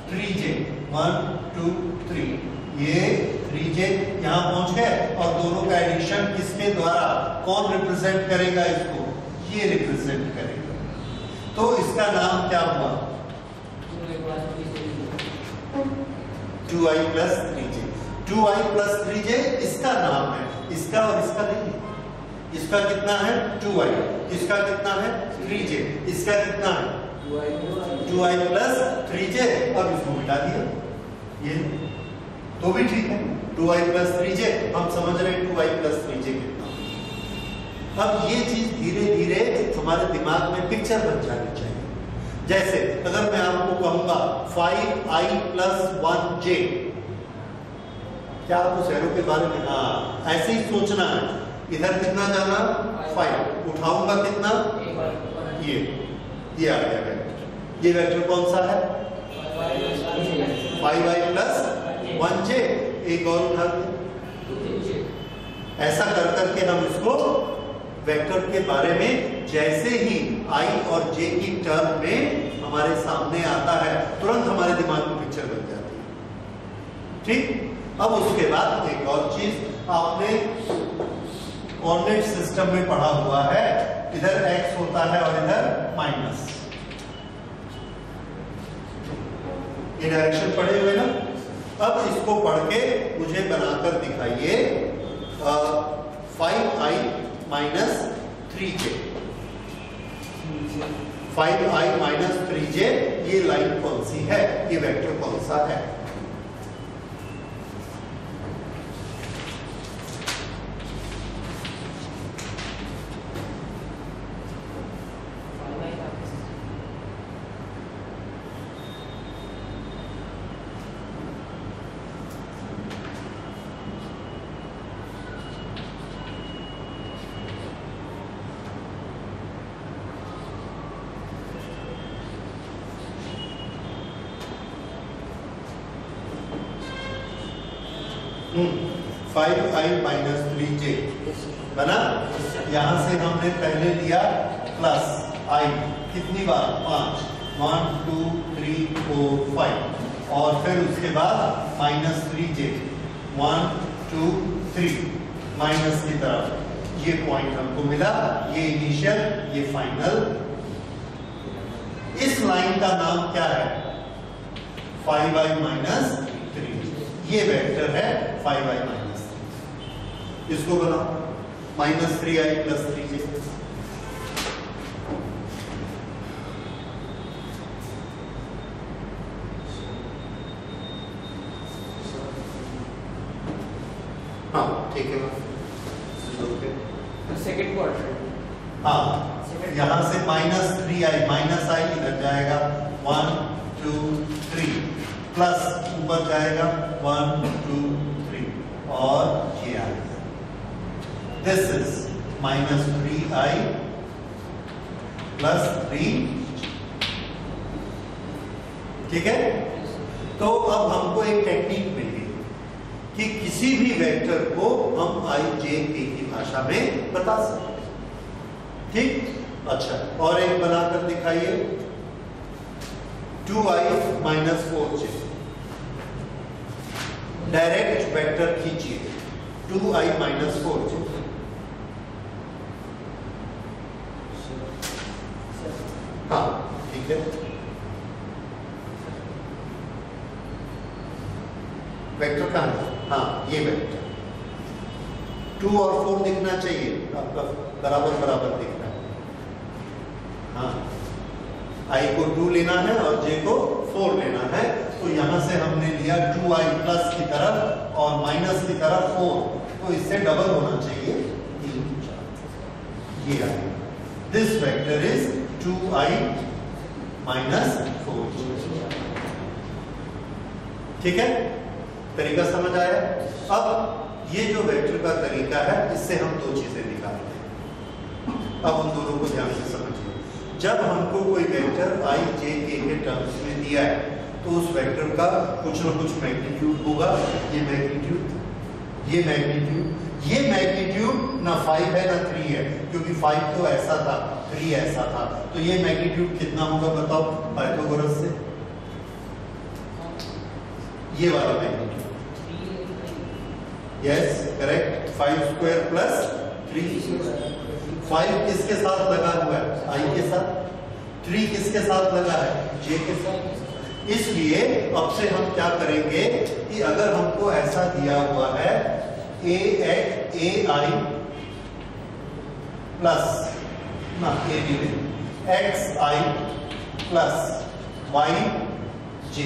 S1: three J one two three ये थ्री जे यहाँ पहुँच गए, और दोनों का एडिशन किसके द्वारा? कौन रिप्रेजेंट करेगा इसको? ये रिप्रेजेंट करेगा। तो इसका नाम क्या हुआ? Two I plus three J. Two I plus three J इसका नाम है। इसका और इसका नहीं। इसका कितना है? Two I. इसका कितना है? Three J. इसका कितना है? Two I plus three J. और इसको मिटा दिया। ये। तो भी ठीक है। Two I plus three J. हम समझ रहे हैं two I plus three J कितना अब ये चीज़ धीरे धीरे हमारे दिमाग में पिक्चर बन जानी चाहिए। जैसे, अगर मैं आपको कहूँगा five I plus one J क्या आपको शहरों के बारे में? हाँ ऐसे ही सोचना है। इधर कितना जाना? फाइव उठाऊँगा कितना? ये। ये आ गया वेक्टर ये वेक्टर कौन सा है? Five I plus one J एक और उठा ऐसा कर करके हम इसको वेक्टर के बारे में जैसे ही आई और जे की टर्म में हमारे सामने आता है, तुरंत हमारे दिमाग में पिक्चर बन जाती है। ठीक? अब उसके बाद एक और चीज़, आपने सिस्टम में पढ़ा हुआ है, इधर एक्स होता है और इधर माइनस ये डायरेक्शन पढ़े हुए ना? अब इसको पढ़ के मुझे बनाकर दिखाइए five I minus three J five I minus three J ये लाइन कौन सी है? ये वेक्टर कौन सा है? फाइव माइनस थ्री जे बना यहाँ से हमने पहले लिया प्लस आई कितनी बार? पाँच। One two three four five और फिर उसके बाद minus three J one two three minus की तरफ़। ये पॉइंट हमको मिला। ये इनिशियल ये फाइनल इस लाइन का नाम क्या है? फाइव आई माइनस थ्री ये वेक्टर है फाइव आई माइनस इसको बनाओ। Minus three I plus three J हाँ ठीक है ओके
S2: सेकंड क्वार्टर
S1: हाँ यहाँ से minus three I minus I इधर जाएगा वन टू थ्री प्लस ऊपर जाएगा वन टू थ्री और ये आएगा this is minus three I plus three ठीक है तो अब हमको एक टेक्निक मिल गई कि किसी भी वेक्टर को हम आई जे के की भाषा में बता सकते हैं ठीक अच्छा और एक बनाकर दिखाइए two I minus four J direct vector खींचिए two I minus four J हाँ ठीक है वेक्टर कहाँ है हाँ ये वेक्टर टू और फोर दिखना चाहिए आपका बराबर बराबर दिखना है हाँ आई को टू लेना है और जे को फोर लेना है तो यहाँ से हमने लिया टू आई प्लस की तरफ़ और माइनस की तरफ़ फोर तो इससे डबल होना चाहिए तीन this vector is two I minus four ठीक है? तरीका समझ आया? अब ये जो वेक्टर का तरीका है, इससे हम दो चीज़ें निकालते हैं। अब उन दोनों को ध्यान से समझिए। जब हमको कोई वेक्टर आई जे के के टर्म्स में दिया है तो उस वेक्टर का कुछ ना कुछ मैग्नीट्यूड होगा। ये मैग्नीट्यूड ये मैग्नीट्यूड ये मैग्नीट्यूड ना फाइव है, ना थ्री है, क्योंकि फाइव तो ऐसा था थ्री ऐसा था। तो ये मैग्नीट्यूड कितना होगा बताओ पाइथागोरस से? ये वाला magnitude yes correct five square plus three five किसके साथ लगा हुआ है? आई के साथ। थ्री किसके साथ लगा है? जे के साथ। इसलिए अब से हम क्या करेंगे कि अगर हमको ऐसा दिया हुआ है ए एक्स ए आई प्लस ना ए बी में X I plus Y J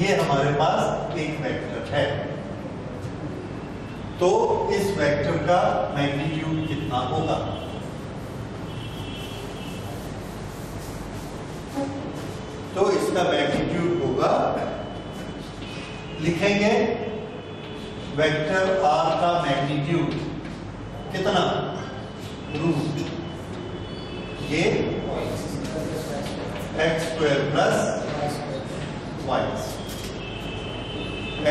S1: ये हमारे पास एक वेक्टर है। तो इस वेक्टर का मैग्नीट्यूड कितना होगा? तो इसका मैग्नीट्यूड होगा, लिखेंगे वेक्टर आर का मैग्नीट्यूड कितना? रूट ये X square plus Y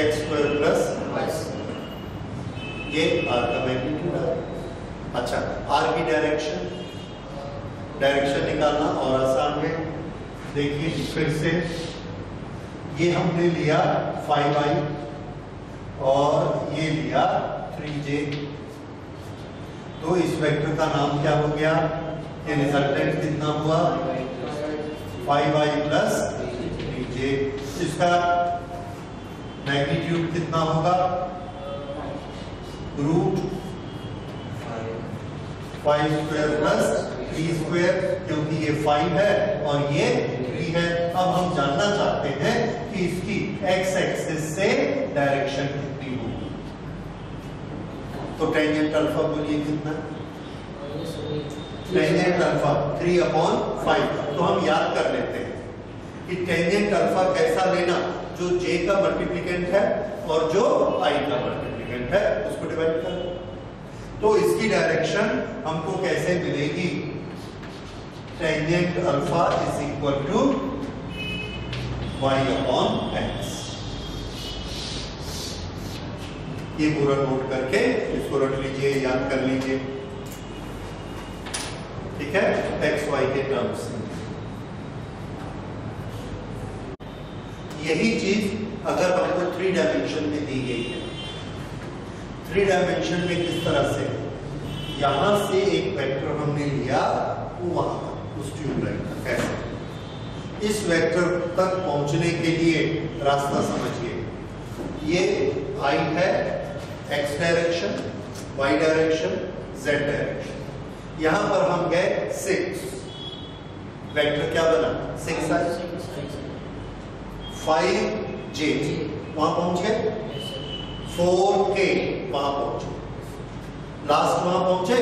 S1: X square plus ये आर का मैग्नीट्यूड है। अच्छा आर की डायरेक्शन डायरेक्शन निकालना और आसान है देखिए फिर से। ये हमने लिया फाइव आई और ये लिया थ्री जे तो इस वेक्टर का नाम क्या हो गया? ये रिजल्टेंट कितना हुआ? Five I plus three J इसका मैग्नीट्यूड कितना होगा? Root five square plus three square क्योंकि ये फाइव है और ये थ्री है। अब हम जानना चाहते हैं कि इसकी एक्स एक्सिस से डायरेक्शन कितनी तो टेंजेंट अल्फ़ा बोलिए कितना? Tangent alpha three upon five तो हम याद कर लेते हैं कि टेंजेंट अल्फ़ा कैसा लेना? जो जे का मल्टीप्लिकेंट है और जो आई का मल्टीप्लिकेंट है, उसको डिवाइड कर। तो इसकी डायरेक्शन हमको कैसे मिलेगी? Tangent alpha is equal to Y upon X ये पूरा नोट करके इसको रख लीजिए, याद कर लीजिए। ठीक है? एक्स वाई के टर्म्स यही चीज़ अगर हमको थ्री डायमेंशन में दी गई है। थ्री डायमेंशन में किस तरह से? यहाँ से एक वेक्टर हमने लिया, वो वहाँ उस ट्यूब लाइन तक ऐसे। इस वेक्टर तक पहुँचने के लिए रास्ता समझिए। ये आई है X direction Y direction Z direction यहाँ पर हम गए सिक्स वेक्टर क्या बना? सिक्स आई फाइव जे वहाँ पहुँचे? फोर के वहाँ पहुँचे. लास्ट वहाँ पहुँचे?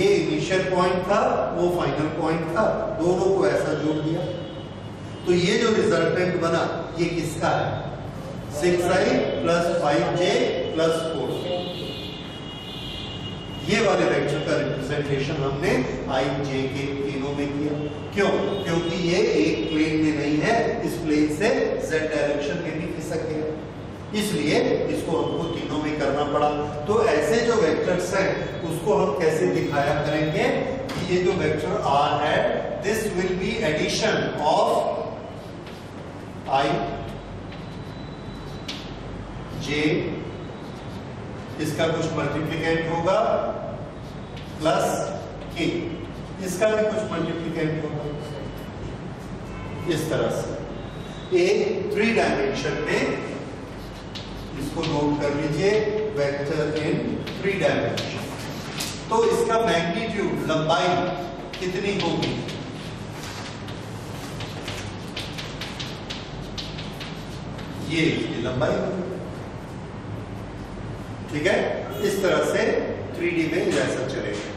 S1: ये इनिशियल पॉइंट था वो फाइनल पॉइंट था. दोनों को ऐसा जोड़ दिया. तो ये जो रिजल्टेंट बना ये किसका है? Six I plus five J plus four ये वाले वेक्टर का रिप्रेजेंटेशन हमने आई जे के तीनों में किया। क्यों? क्योंकि ये एक प्लेन में नहीं है, इस प्लेन से जेड डायरेक्शन में भी खिसक गया। इसलिए इसको हमको तीनों में करना पड़ा। तो ऐसे जो वेक्टर्स हैं, उसको हम कैसे दिखाया करेंगे कि ये जो वेक्टर आर है this will be addition of I J इसका कुछ मल्टीप्लीकेंट होगा प्लस के इसका भी कुछ मल्टीप्लीकेंट होगा। इस तरह से। एक थ्री डायमेंशन में इसको नोट कर लीजिए वेक्टर इन थ्री डायमेंशन तो इसका मैग्नीट्यूड लंबाई कितनी होगी? ये लंबाई होगी। ठीक है? इस तरह से थ्री में जैसा चलेगा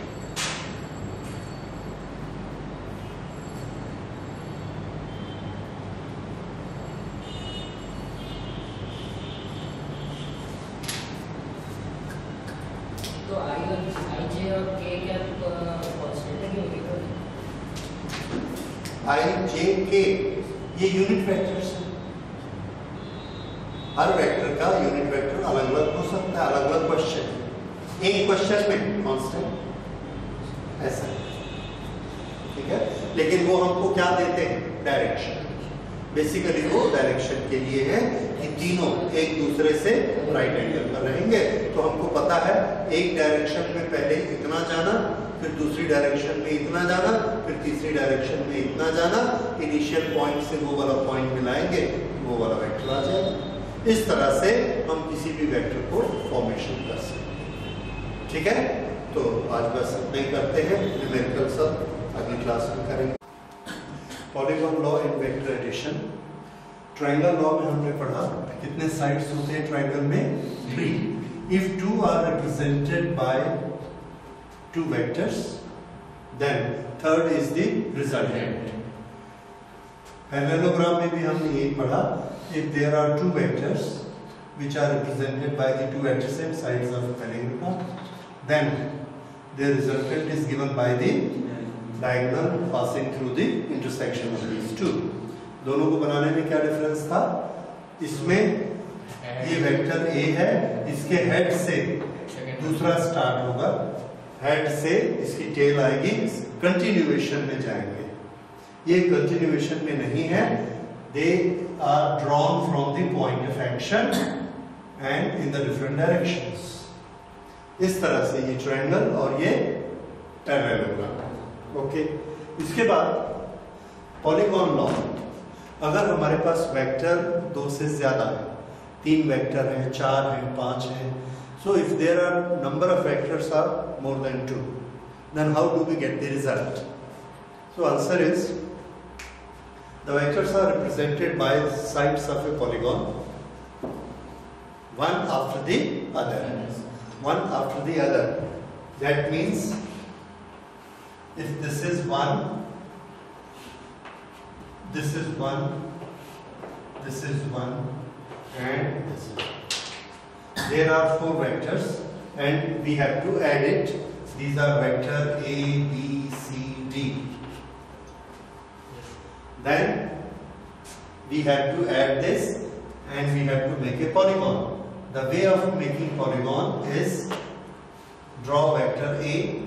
S3: तो आई और आई जे और के क्या कांस्टेंट है कि वेक्टर
S1: आई जे के ये यूनिट वेक्टर्स हैं हर वेक्टर का यूनिट वेक्टर अलग अलग हो सकता है अलग अलग क्वेश्चन एक क्वेश्चन में कांस्टेंट ऐसा है ठीक है लेकिन वो हमको क्या देते हैं डायरेक्शन बेसिकली वो डायरेक्शन के लिए है कि तीनों एक दूसरे से राइट एंगल पर रहेंगे। तो हमको पता है, एक डायरेक्शन में पहले इतना जाना, फिर दूसरी डायरेक्शन में इतना जाना, फिर तीसरी डायरेक्शन में इतना जाना। इनिशियल पॉइंट से वो वाला पॉइंट मिलाएँगे, वो वाला वेक्टर आ जाएगा। इस तरह से हम किसी भी वेक्टर को फॉर्मेशन कर सकते ठीक है? तो आज बस इतना ही करते हैं। न्यूमेरिकल सब अगली क्लास में करेंगे। Polygon law in vector addition triangle law में हमने पढ़ा कितने साइड्स होते हैं ट्राइंगल में? Three if two are represented by two vectors then third is the resultant parallelogram में भी हमने यही पढ़ा if there are two vectors which are represented by the two adjacent sides of parallelogram then the resultant is given by the diagonal passing through the intersection of these two दोनों को बनाने में क्या डिफरेंस था? इसमें ये vector ए है इसके हेड से दूसरा स्टार्ट होगा। हेड से इसकी टेल आएगी कंटिन्यूएशन में जाएँगे। ये कंटिन्यूएशन में नहीं है। They are drawn from the point of action and in the different directions इस तरह से ये ट्रायंगल और ये पैरेललोग्राम ओके इसके बाद पॉलीगॉन लॉ अगर हमारे पास वेक्टर दो से ज़्यादा है, तीन वेक्टर हैं, चार हैं, पाँच हैं so if there are number of vectors are more than two then how do we get the result so answer is the vectors are represented by sides of a polygon one after the other one after the other that means if this is one this is one. This is one. And this is there are four vectors and we have to add it. These are vector a b c d. Then we have to add this and we have to make a polygon. The way of making polygon is draw vector a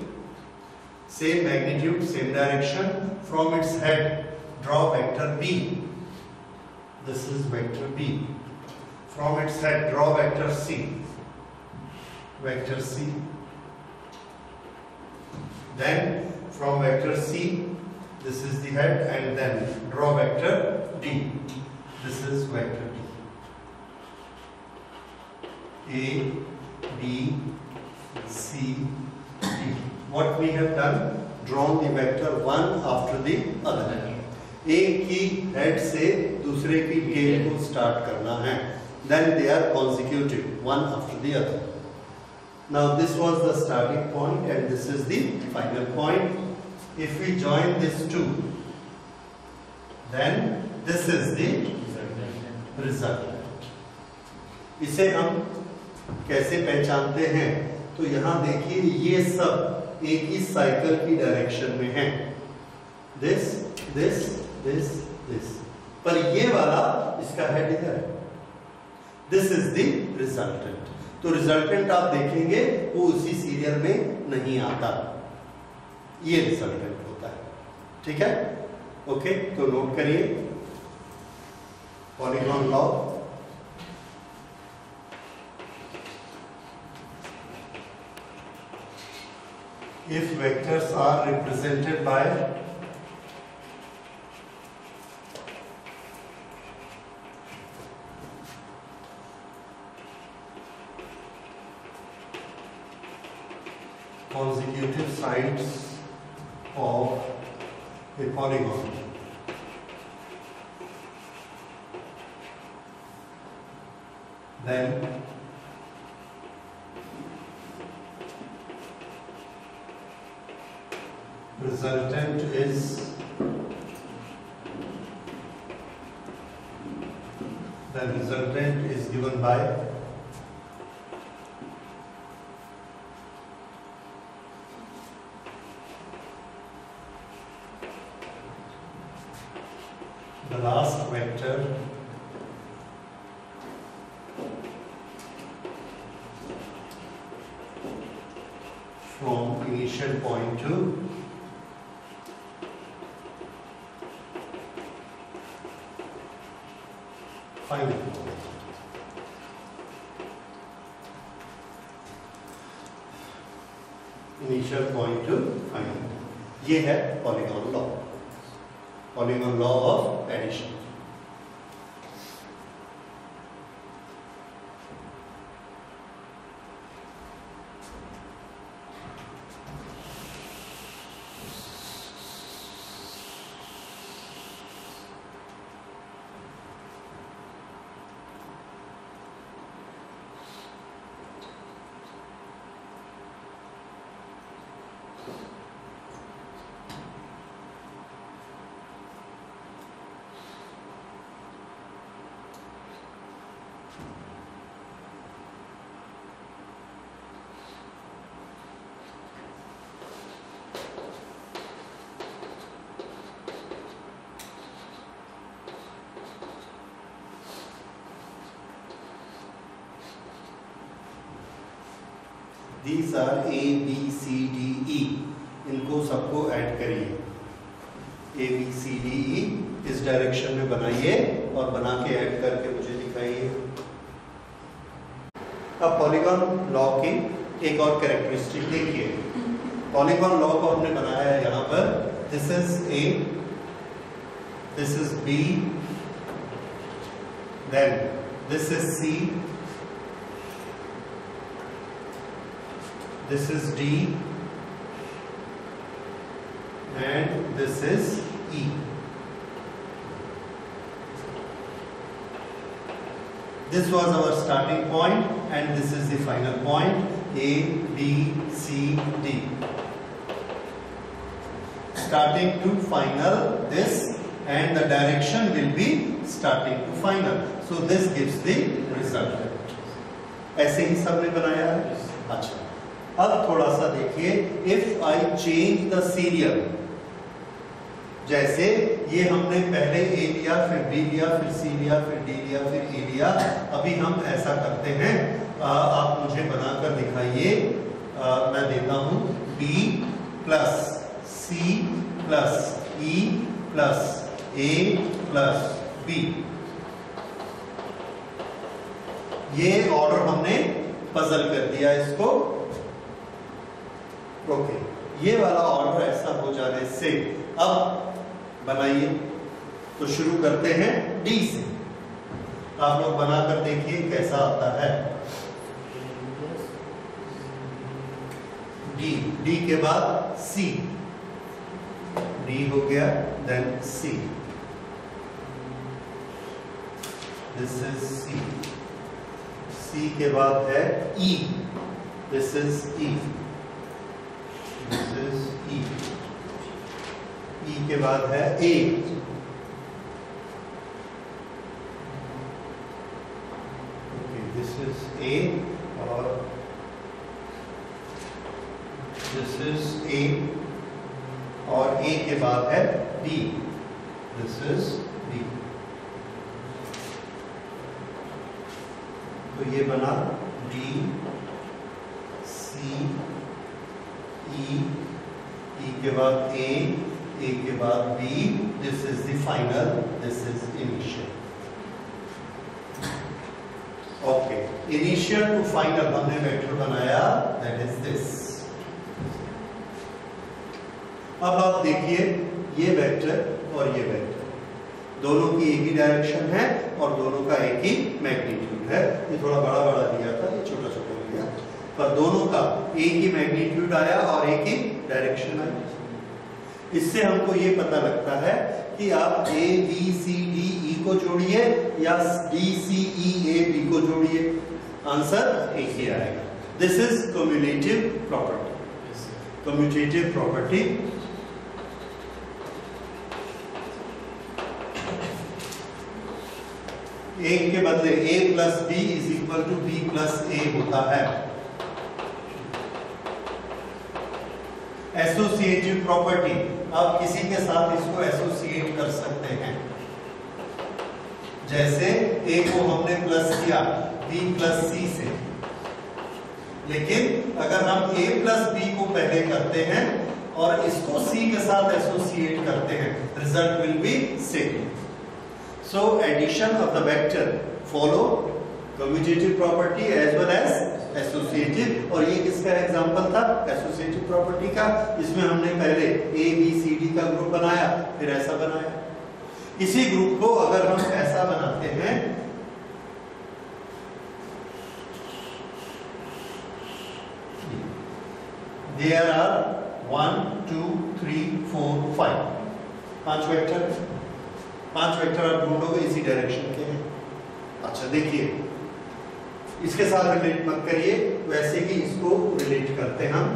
S1: same magnitude same direction from its head draw vector b. This is vector b. From its head draw vector c. Vector c. Then from vector c this is the head and then draw vector d. This is vector d. A b c d. What we have done drawn the vector one after the other एक की head से दूसरे की tell को start करना है. Then they are consecutive one after the other this was the starting point and this is the final point. If we join these two, then this is the result. इसे हम कैसे पहचानते हैं? तो यहाँ देखिए, ये सब एक ही साइकिल की डायरेक्शन में है. दिस दिस दिस दिस पर ये वाला इसका हेड इधर है। दिस इज़ द रिजल्टेंट तो रिजल्टेंट आप देखेंगे, वो उसी सीरियल में नहीं आता। ये रिजल्टेंट होता है। ठीक है? ओके तो नोट करिए। Polygon law if vectors are represented by consecutive sides of a polygon. Then resultant is the resultant is given by these are A B C D E इनको सबको ऐड करिए। ए B C D ई इस direction में बनाइए और बना के add करके मुझे दिखाइए। अब पॉलीगॉन लॉ की एक और कैरेक्टरिस्टिक देखिए। पॉलीगॉन लॉ को हमने बनाया है यहाँ पर। This is A this is B then this is C this is D and this is E. This was our starting point and this is the final point A, B, C, D. Starting to final this and the direction will be starting to final. So this gives the result. ऐसे ही सबने बनाया है अच्छा अब थोड़ा सा देखिए if I change the serial जैसे ये हमने पहले ए लिया फिर बी लिया फिर सी लिया फिर डी लिया फिर ए लिया अभी हम ऐसा करते हैं। आ, आप मुझे बनाकर दिखाइए। मैं देता हूँ B plus C plus E plus A plus B ये ऑर्डर हमने पजल कर दिया इसको। ओके ये वाला ऑर्डर ऐसा हो जाने से, अब बनाइए। तो शुरू करते हैं डी से। आप लोग बनाकर देखिए कैसा आता है। डी डी के बाद सी डी हो गया then C this is C C के बाद है E this is E this is E E के बाद है ए दिस इज़ ए और दिस इज़ ए और ए के बाद है डी दिस इज़ डी तो ये बना डी सी ई ई के बाद ए ए के बाद B this is the final this is initial okay initial to final हमने वेक्टर बनाया दैट इज़ दिस अब आप देखिए, ये वेक्टर और ये वेक्टर दोनों की एक ही डायरेक्शन है और दोनों का एक ही मैग्नीट्यूड है। ये थोड़ा बड़ा बड़ा दिया था, ये छोटा छोटा दिया। पर दोनों का एक ही मैग्नीट्यूड आया और एक ही डायरेक्शन आया। इससे हमको ये पता लगता है कि आप ए बी सी डी ई को जोड़िए या D C E A B को जोड़िए। आंसर एक ही आएगा। This is cumulative property commutative property एक के बदले A plus B is equal to B plus A होता है। एसोसिएटिव प्रॉपर्टी आप किसी के साथ इसको एसोसिएट कर सकते हैं। जैसे ए को हमने प्लस किया बी प्लस सी से। लेकिन अगर हम ए प्लस बी को पहले करते हैं और इसको सी के साथ एसोसिएट करते हैं result will be same so addition of the vector, follow commutative property as well as associative और ये किसका एग्जांपल था? Associative property का। इसमें हमने पहले ए बी सी डी का ग्रुप बनाया, फिर ऐसा बनाया। इसी ग्रुप को अगर हम ऐसा बनाते हैं, there are one, two, three, four, five पाँच वेक्टर पाँच वेक्टर आप ढूंढोगे इसी डायरेक्शन के हैं। अच्छा देखिए। इसके साथ रिलेट मत करिए, वैसे ही इसको रिलेट करते हैं हम।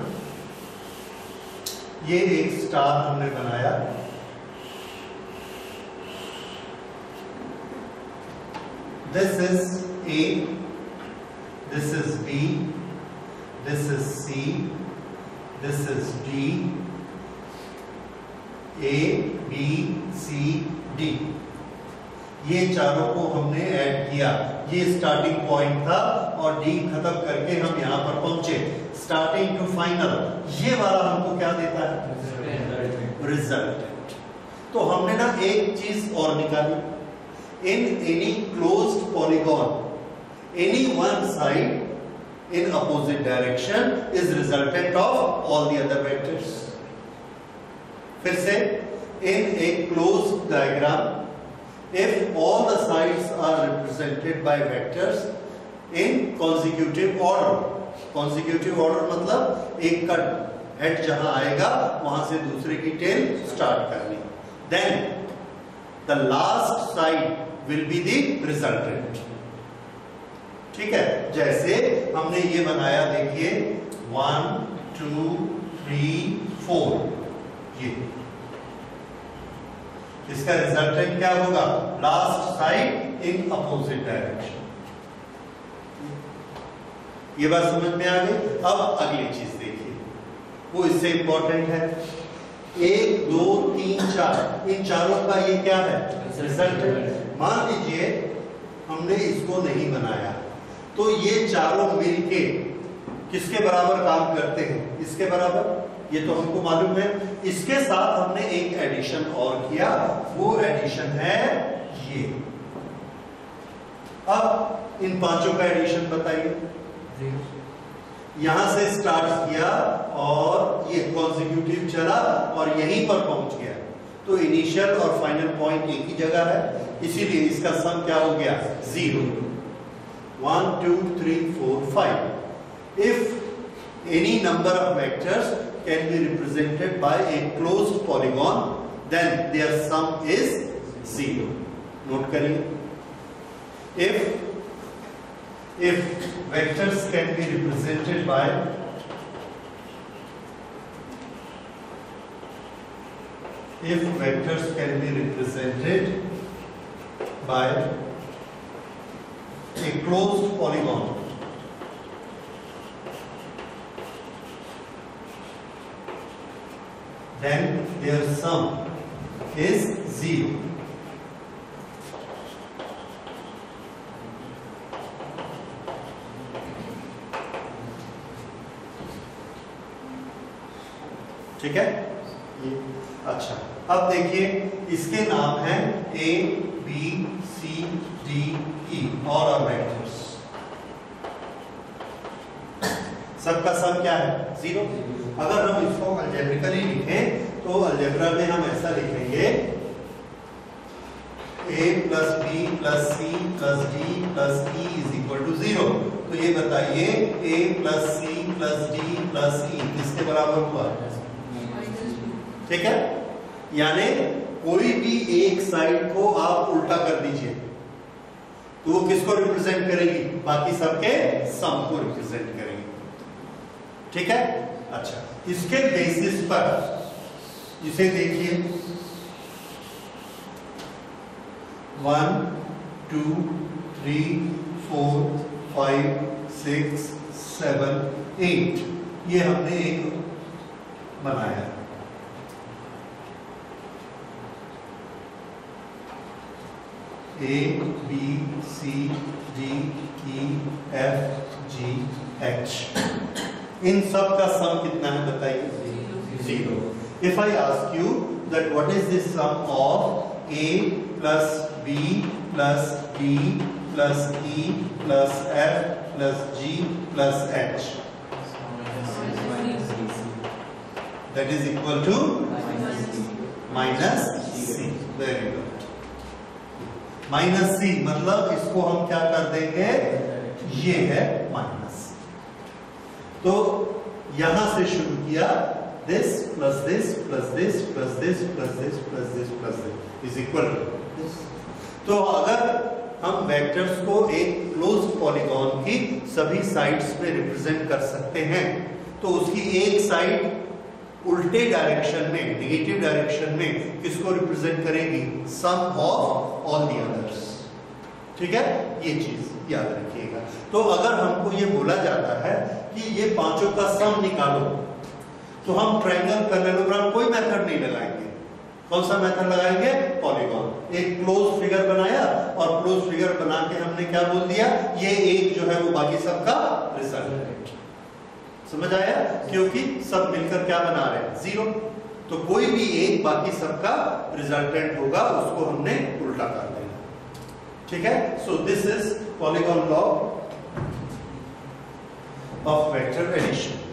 S1: ये एक स्टार हमने बनाया। This is A this is B this is C this is D A B C D ये चारों को हमने ऐड किया। ये स्टार्टिंग पॉइंट था और डी खत्म करके हम यहाँ पर पहुँचे। स्टार्टिंग टू फाइनल ये वाला हमको क्या देता है? रिज़ल्ट तो हमने ना एक चीज़ और निकाली। In any close polygon any one side in opposite direction is resultant of all the other vectors फिर से in a close diagram if all the sides are represented by vectors in consecutive order. Consecutive order मतलब एक का head जहाँ आएगा, वहाँ से दूसरे की टेल स्टार्ट करनी। Then the last side will be the resultant ठीक है? जैसे हमने ये बनाया, देखिए वन टू थ्री फोर ये। इसका रिजल्टेंट क्या होगा? Last side in opposite direction ये बात समझ में आ गई? अब अगली चीज़ देखिए। वो इससे इंपॉर्टेंट है। एक, दो, तीन, चार। इन चारों का ये क्या है? रिज़ल्ट मान लीजिए हमने इसको नहीं बनाया। तो ये चारों मिलके किसके बराबर काम करते हैं? इसके बराबर? ये तो हमको मालूम है। इसके साथ हमने एक एडिशन और किया। वो एडिशन है ये। अब इन पाँचों का एडिशन बताइए। यहाँ से स्टार्ट किया और ये कॉन्जिक्यूटिव चला और यहीं पर पहुँच गया। तो इनिशियल और फाइनल पॉइंट एक ही जगह है। इसीलिए इसका सम क्या हो गया? Zero one two three four five if any number of vectors can be represented by a closed polygon then their sum is zero note करिए if if vectors can be represented by if vectors can be represented by a closed polygon then their sum is zero. ठीक है? ये अच्छा। अब देखिए, इसके नाम हैं ए बी सी डी ई और और वेक्टर्स सबका सम क्या है? ज़ीरो अगर हम इसको अल्जेब्रिकली लिखें तो अल्जेब्रा में हम ऐसा लिखेंगे, a plus B plus C plus D plus E is equal to zero तो ये बताइए, a plus C plus D plus E किसके बराबर हुआ? ठीक है? यानी कोई भी एक साइड को आप उल्टा कर दीजिए। तो वो किसको रिप्रेजेंट करेगी? बाकी सबके सम को रिप्रेजेंट करेगी। ठीक है? अच्छा इसके बेसिस पर, इसे देखिए। One two three four five six seven eight ये हमने एक बनाया। A B C D E F G H इन सब का सम कितना है बताइए? Zero if I ask you that what is this sum of A plus B plus D plus E plus F plus G plus H that is equal to minus C very good minus C मतलब इसको हम क्या कर देंगे? ये है minus तो यहाँ से शुरू किया this plus this plus this plus this plus this plus this plus this is equal to तो अगर हम वेक्टर्स को एक क्लोज पॉलीगॉन की सभी साइड्स में रिप्रेजेंट कर सकते हैं तो उसकी एक साइड उल्टे डायरेक्शन में नेगेटिव डायरेक्शन में किसको रिप्रेजेंट करेगी? Sum of all the others ठीक है? ये चीज़ याद रखिएगा। तो अगर हमको ये बोला जाता है कि ये पाँचों का सम निकालो। तो हम ट्रायंगल पैरेललोग्राम कोई मेथड नहीं लगाएँगे। कौन सा मेथड लगाएँगे? पॉलीगॉन। एक क्लोज फिगर बनाया और क्लोज फिगर बना के हमने क्या बोल दिया? ये एक जो है वो बाकी सबका रिज़ल्ट समझ आया? क्योंकि सब मिलकर क्या बना रहे हैं? ज़ीरो तो कोई भी एक बाकी सबका रिजल्टेंट होगा, उसको हमने उल्टा कर देना ठीक है? So this is polygon law of vector addition